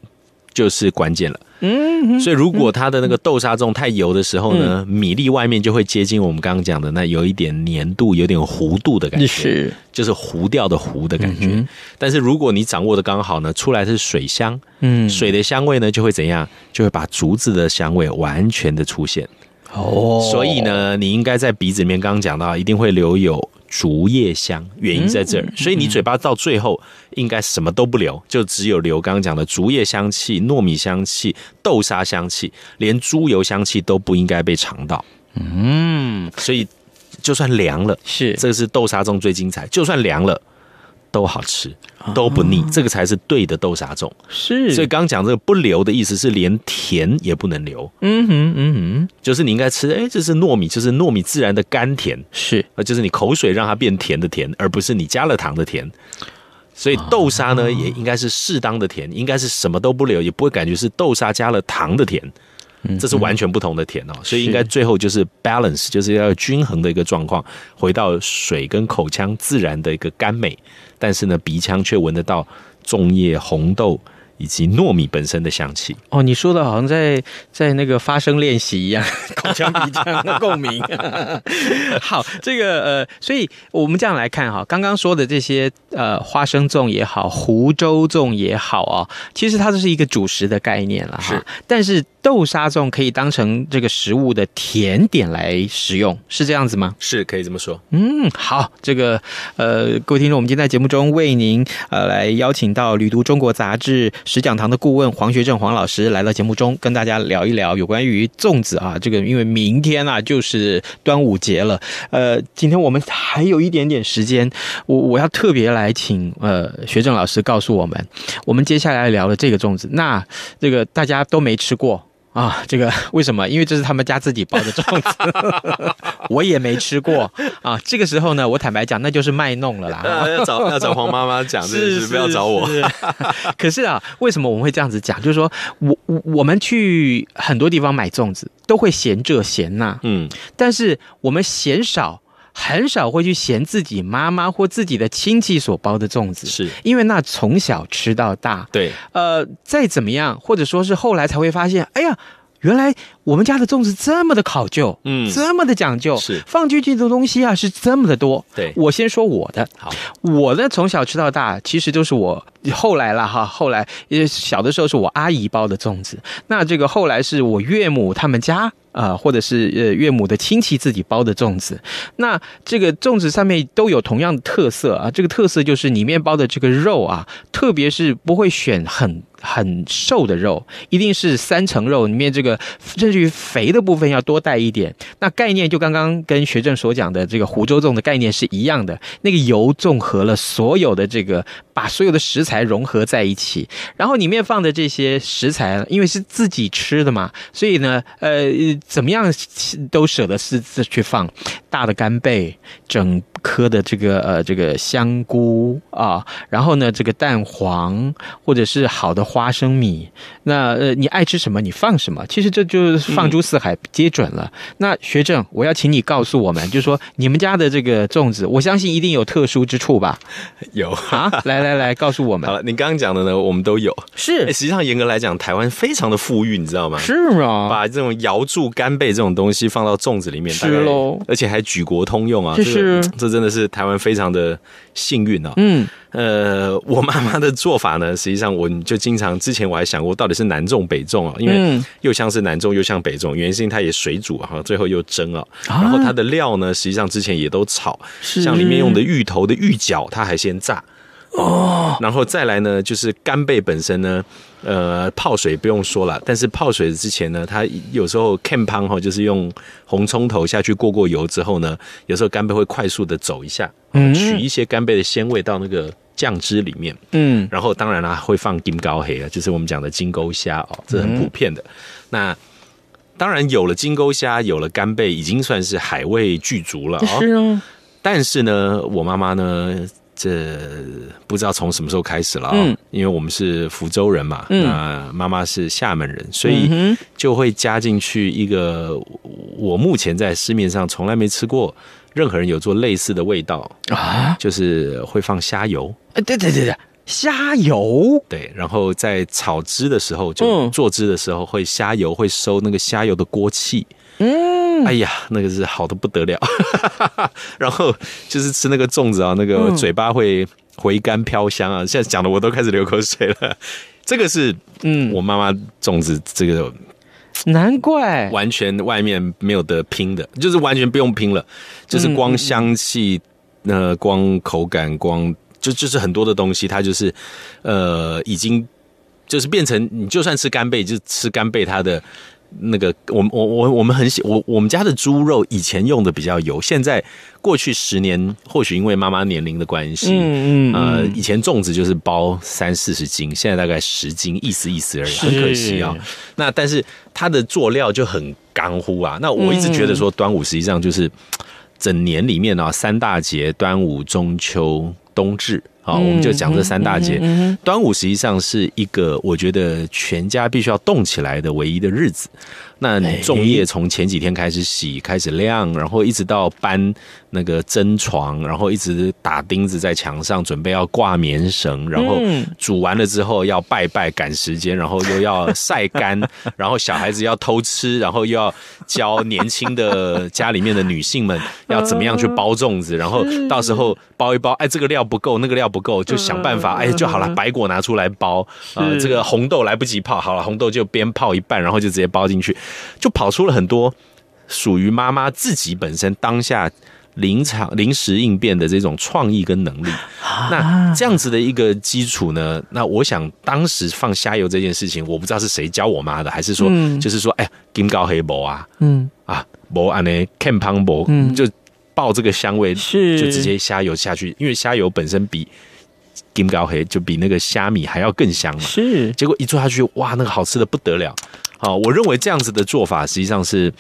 Speaker 2: 就是关键了。
Speaker 1: 嗯，
Speaker 2: 所以如果它的那个豆沙粽太油的时候呢，米粒外面就会接近我们刚刚讲的那有一点黏度、有点糊度的感觉，
Speaker 1: 是，
Speaker 2: 就是糊掉的糊的感觉。
Speaker 1: 嗯
Speaker 2: 但是如果你掌握的刚好呢，出来是水香，
Speaker 1: 嗯，
Speaker 2: 水的香味呢就会怎样？就会把竹子的香味完全的出现。
Speaker 1: 哦
Speaker 2: 所以，呢，你应该在鼻子里面刚刚讲到，一定会留有竹叶香，原因在这儿。所以你嘴巴到最后应该什么都不留，就只有留刚刚讲的竹叶香气、糯米香气、豆沙香气，连猪油香气都不应该被尝到。
Speaker 1: 嗯，
Speaker 2: 所以就算凉了，
Speaker 1: 是
Speaker 2: 这个是豆沙中最精彩，就算凉了。都好吃，都不腻，这个才是对的豆沙粽。
Speaker 1: 是，
Speaker 2: 所以刚刚讲这个不留的意思是连甜也不能留，
Speaker 1: 嗯哼嗯哼，
Speaker 2: 就是你应该吃，哎，这是糯米，就是糯米自然的甘甜，
Speaker 1: 是。
Speaker 2: 呃，就是你口水让它变甜的甜，而不是你加了糖的甜。所以豆沙呢，也应该是适当的甜，应该是什么都不留，也不会感觉是豆沙加了糖的甜，这是完全不同的甜哦。所以应该最后就是 balance，就是要均衡的一个状况，回到水跟口腔自然的一个甘美，但是呢，鼻腔却闻得到粽叶、红豆以以及糯米本身的香气。
Speaker 1: 哦，你说的好像在在那个发声练习一样，口腔鼻腔的共鸣。好，这个呃，所以我们这样来看哈，刚刚说的这些呃花生粽也好，湖州粽也好啊，其实它这是一个主食的概念了哈。
Speaker 2: 是，
Speaker 1: 但是豆沙粽可以当成这个食物的甜点来食用，是这样子吗？
Speaker 2: 是可以这么说。
Speaker 1: 嗯，好，这个呃，各位听众，我们今天在节目中为您呃来邀请到《旅读中国》杂志石讲堂的顾问黄学正黄老师来到节目中，跟大家聊一聊有关于粽子啊，这个因为明天啊就是端午节了，呃，今天我们还有一点点时间，我 我要特别来请呃学正老师告诉我们，我们接下来聊的这个粽子，那这个大家都没吃过。啊，这个为什么？因为这是他们家自己包的粽子，我也没吃过啊。这个时候呢，我坦白讲，那就是卖弄了啦。
Speaker 2: 啊要找 要找黄妈妈讲这件事，不要找我。
Speaker 1: 可是啊，为什么我们会这样子讲？就是说我我我们去很多地方买粽子，都会嫌这嫌那，
Speaker 2: 嗯，
Speaker 1: 但是我们嫌少，很少会去嫌自己妈妈或自己的亲戚所包的粽子，
Speaker 2: 是
Speaker 1: 因为那从小吃到大。
Speaker 2: 对，
Speaker 1: 呃，再怎么样，或者说是后来才会发现，哎呀，原来我们家的粽子这么的考究，
Speaker 2: 嗯
Speaker 1: 这么的讲究，
Speaker 2: 是
Speaker 1: 放进去的东西啊是这么的多。
Speaker 2: 对
Speaker 1: 我先说我的，
Speaker 2: 好，
Speaker 1: 我呢从小吃到大，其实都是我后来了哈，后来小的时候是我阿姨包的粽子，那这个后来是我岳母他们家。啊、或者是呃岳母的亲戚自己包的粽子，那这个粽子上面都有同样的特色啊。这个特色就是里面包的这个肉啊，特别是不会选很很瘦的肉，一定是三层肉，里面这个甚至于肥的部分要多带一点。那概念就刚刚跟学正所讲的这个湖州粽的概念是一样的，那个油综合了所有的这个，把所有的食材融合在一起，然后里面放的这些食材，因为是自己吃的嘛，所以呢，呃，怎么样都舍得是是去放大的干贝，整颗的这个呃这个香菇啊，然后呢这个蛋黄或者是好的花生米，那呃你爱吃什么你放什么，其实这就是放诸四海皆准了。那学正，我要请你告诉我们，就是说你们家的这个粽子，我相信一定有特殊之处吧？
Speaker 2: 有。
Speaker 1: 啊，来来来，告诉我们
Speaker 2: 好。了，你刚刚讲的呢，我们都有。
Speaker 1: 是
Speaker 2: 哎，实际上严格来讲，台湾非常的富裕，你知道吗？
Speaker 1: 是吗？
Speaker 2: 把这种瑶柱干贝这种东西放到粽子里面，大概
Speaker 1: 是咯
Speaker 2: 而且还举国通用啊！
Speaker 1: 这
Speaker 2: 这个
Speaker 1: 是
Speaker 2: 这真的是台湾非常的幸运啊！
Speaker 1: 嗯，
Speaker 2: 呃，我妈妈的做法呢，实际上我就经常之前我还想过，到底是南种北种啊，因为
Speaker 1: 嗯
Speaker 2: 又像是南种又像北种，原因是因为它也水煮啊，最后又蒸啊，
Speaker 1: 啊
Speaker 2: 然后它的料呢，实际上之前也都炒，
Speaker 1: 是
Speaker 2: 像里面用的芋头的芋角，它还先炸。哦，然后再来呢，就是干贝本身呢，呃，泡水不用说了，但是泡水之前呢，它有时候 can 汤哈，就是用红葱头下去过过油之后呢，有时候干贝会快速的走一下，
Speaker 1: 嗯。
Speaker 2: 取一些干贝的鲜味到那个酱汁里面，
Speaker 1: 嗯。
Speaker 2: 然后当然啦，会放金高黑啊，就是我们讲的金钩虾哦，这很普遍的。那当然有了金钩虾，有了干贝，已经算是海味具足了哦。
Speaker 1: 是啊，
Speaker 2: 但是呢，我妈妈呢，这不知道从什么时候开始了啊、
Speaker 1: 嗯。
Speaker 2: 因为我们是福州人嘛，
Speaker 1: 嗯。
Speaker 2: 那妈妈是厦门人，所以
Speaker 1: 嗯
Speaker 2: 就会加进去一个我目前在市面上从来没吃过。任何人有做类似的味道，
Speaker 1: 啊，
Speaker 2: 就是会放虾油，
Speaker 1: 哎对对对对，虾油？
Speaker 2: 对，然后在炒汁的时候，就
Speaker 1: 嗯。
Speaker 2: 做汁的时候会虾油会收那个虾油的锅气，
Speaker 1: 嗯，
Speaker 2: 哎呀，那个是好的不得了。然后就是吃那个粽子啊，那个
Speaker 1: 嗯
Speaker 2: 嘴巴会回甘飘香啊，现在讲的我都开始流口水了。这个是
Speaker 1: 嗯
Speaker 2: 我妈妈粽子，这个
Speaker 1: 难怪
Speaker 2: 完全外面没有得拼的，就是完全不用拼了，就是
Speaker 1: 嗯
Speaker 2: 光香气，呃，光口感，光就就是很多的东西，它就是呃已经就是变成你就算吃干贝，就吃干贝它的。那个，我我我我们很喜我我们家的猪肉以前用的比较油，现在过去十年，或许因为妈妈年龄的关系，
Speaker 1: 嗯嗯
Speaker 2: 呃，以前粽子就是包三四十斤，现在大概十斤，意思意思而已，很可惜啊、那但是它的佐料就很干乎啊。那我一直觉得说，端午实际上就是整年里面啊三大节：端午、中秋、冬至好，我们就讲这三大节。端午实际上是一个我觉得全家必须要动起来的唯一的日子。那你粽叶从前几天开始洗，开始晾，然后一直到搬那个蒸床，然后一直打钉子在墙上，准备要挂棉绳，然后煮完了之后要拜拜赶时间，然后又要晒干，然后小孩子要偷吃，然后又要教年轻的家里面的女性们要怎么样去包粽子，然后到时候包一包，哎，这个料不够，那个料不够，就想办法，哎，就好了，白果拿出来包，呃，这个红豆来不及泡，好了，红豆就边泡一半，然后就直接包进去。就跑出了很多属于妈妈自己本身当下临场临时应变的这种创意跟能力。那这样子的一个基础呢？那我想当时放虾油这件事情，我不知道是谁教我妈的，还是说就是说，哎，金高黑薄啊，嗯啊，薄安呢，can 胖薄，就爆这个香味，
Speaker 1: 是
Speaker 2: 就直接虾油下去，因为虾油本身比金高黑就比那个虾米还要更香嘛。
Speaker 1: 是，
Speaker 2: 结果一做下去，哇，那个好吃的不得了。好，我认为这样子的做法实际上是，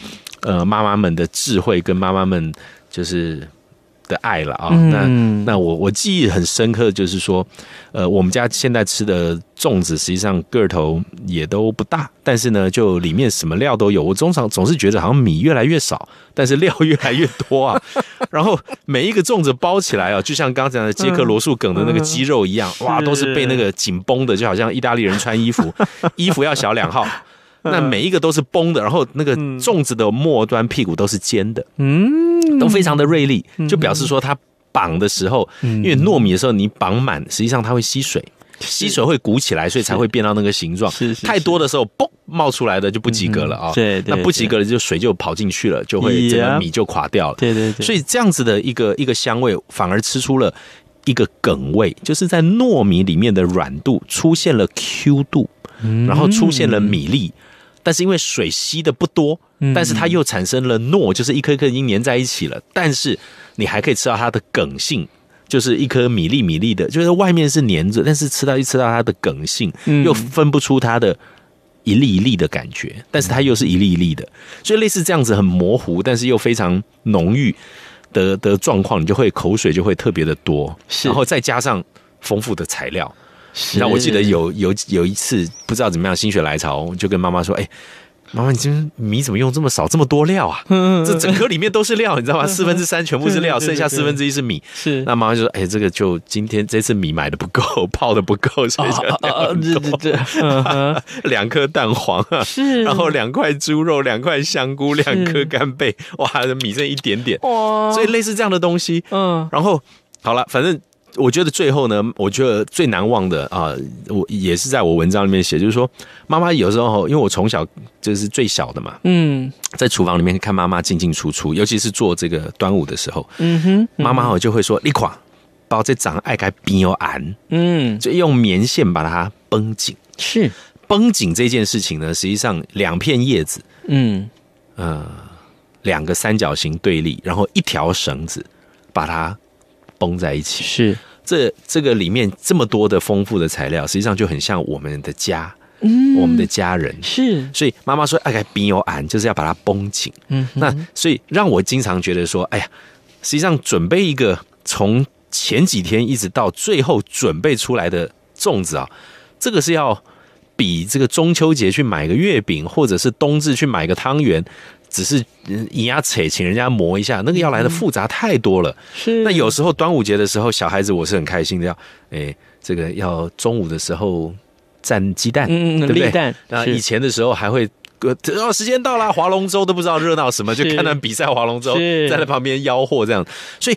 Speaker 2: 呃，妈妈们的智慧跟妈妈们就是的爱了啊。那那我我记忆很深刻，就是说，呃，我们家现在吃的粽子实际上个头也都不大，但是呢，就里面什么料都有。我通常总是觉得好像米越来越少，但是料越来越多啊。然后每一个粽子包起来啊，就像刚才的杰克罗素梗的那个肌肉一样，哇，都是被那个紧绷的，就好像意大利人穿衣服，衣服要小两号。那每一个都是崩的，然后那个粽子的末端屁股都是尖的，嗯，都非常的锐利，就表示说它绑的时候，因为糯米的时候你绑满，实际上它会吸水，吸水会鼓起来，所以才会变到那个形状。
Speaker 1: 是
Speaker 2: 太多的时候，嘣冒出来的就不及格了啊。
Speaker 1: 对，
Speaker 2: 那不及格了就水就跑进去了，就会整个米就垮掉了。
Speaker 1: 对对对。
Speaker 2: 所以这样子的一个一个香味，反而吃出了一个梗味，就是在糯米里面的软度出现了 Q 度，然后出现了米粒。但是因为水吸的不多，但是它又产生了糯，就是一颗一颗已经粘在一起了。但是你还可以吃到它的梗性，就是一颗米粒米粒的，就是外面是粘着，但是吃到一吃到它的梗性，又分不出它的一粒一粒的感觉。但是它又是一粒一粒的，所以类似这样子很模糊，但是又非常浓郁的的状况，你就会口水就会特别的多，然后再加上丰富的材料。然后我记得有有有一次不知道怎么样心血来潮，就跟妈妈说：“哎，妈妈，你今米怎么用这么少，这么多料啊？这整颗里面都是料，你知道吗？四分之三全部是料，剩下四分之一是米。是。那妈妈就说：哎，这个就今天这次米买的不够，泡的不够，所以就两颗 两颗蛋黄啊，是，然后两块猪肉，两块香菇，两颗干贝，哇，米剩一点点，哇，所以类似这样的东西，嗯，然后好了，反正。我觉得最后呢，我觉得最难忘的啊，我也是在我文章里面写，就是说妈妈有时候，因为我从小就是最小的嘛，嗯，在厨房里面看妈妈进进出出，尤其是做这个端午的时候，嗯哼，妈妈我就会说，你垮，把这长爱开冰又安，嗯，就用棉线把它绷紧，
Speaker 1: 是。
Speaker 2: 绷紧这件事情呢，实际上两片叶子，嗯。呃，两个三角形对立，然后一条绳子把它。绷在一起
Speaker 1: 是
Speaker 2: 这这个里面这么多的丰富的材料，实际上就很像我们的家，嗯，我们的家人
Speaker 1: 是。
Speaker 2: 所以妈妈说：“哎，该冰有安，就是要把它绷紧。”嗯，那所以让我经常觉得说：“哎呀，实际上准备一个从前几天一直到最后准备出来的粽子啊，这个是要比这个中秋节去买个月饼，或者是冬至去买个汤圆。”只是以牙扯，请人家磨一下，那个要来的复杂太多了。
Speaker 1: 是，
Speaker 2: 那有时候端午节的时候，小孩子我是很开心的，要哎，这个要中午的时候蘸鸡蛋，嗯，对不对？那以前的时候还会，哦，时间到了，划龙舟都不知道热闹什么，就看到比赛划龙舟，在那旁边吆喝这样。所以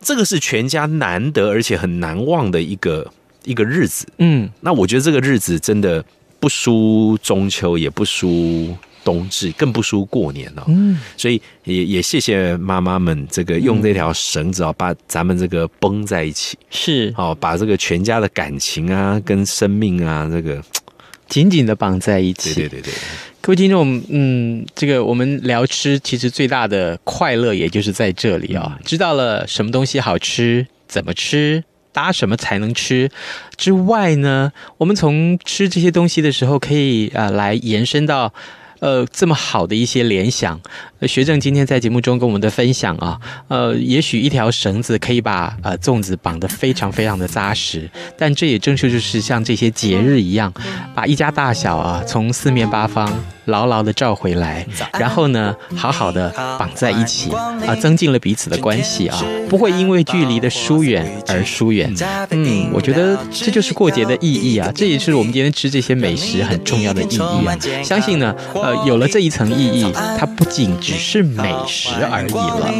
Speaker 2: 这个是全家难得而且很难忘的一个一个日子。嗯，那我觉得这个日子真的不输中秋，也不输。冬至更不输过年了，嗯，所以也也谢谢妈妈们，这个用这条绳子啊，把咱们这个绷在一起，
Speaker 1: 是。
Speaker 2: 哦，把这个全家的感情啊，跟生命啊，这个
Speaker 1: 紧紧的绑在一起。
Speaker 2: 对对对对，
Speaker 1: 各位听众，嗯，这个我们聊吃，其实最大的快乐也就是在这里啊，知道了什么东西好吃，怎么吃，搭什么才能吃之外呢，我们从吃这些东西的时候，可以啊来延伸到。呃这么好的一些联想。呃学正今天在节目中跟我们的分享啊，呃，也许一条绳子可以把呃粽子绑得非常非常的扎实，但这也正是就是像这些节日一样，把一家大小啊从四面八方牢牢的召回来，然后呢，好好的绑在一起啊，增进了彼此的关系啊，不会因为距离的疏远而疏远。嗯，我觉得这就是过节的意义啊，这也是我们今天吃这些美食很重要的意义啊。相信呢，呃，有了这一层意义，它不仅只是美食而已了。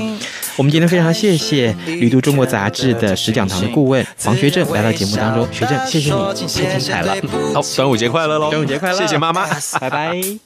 Speaker 1: 我们今天非常谢谢《旅途中国》杂志的石讲堂的顾问黄学正来到节目当中，学正，谢谢你，太精彩了。
Speaker 2: 好，端午节快乐喽！
Speaker 1: 端午节快乐
Speaker 2: 谢谢妈妈。
Speaker 1: 拜拜。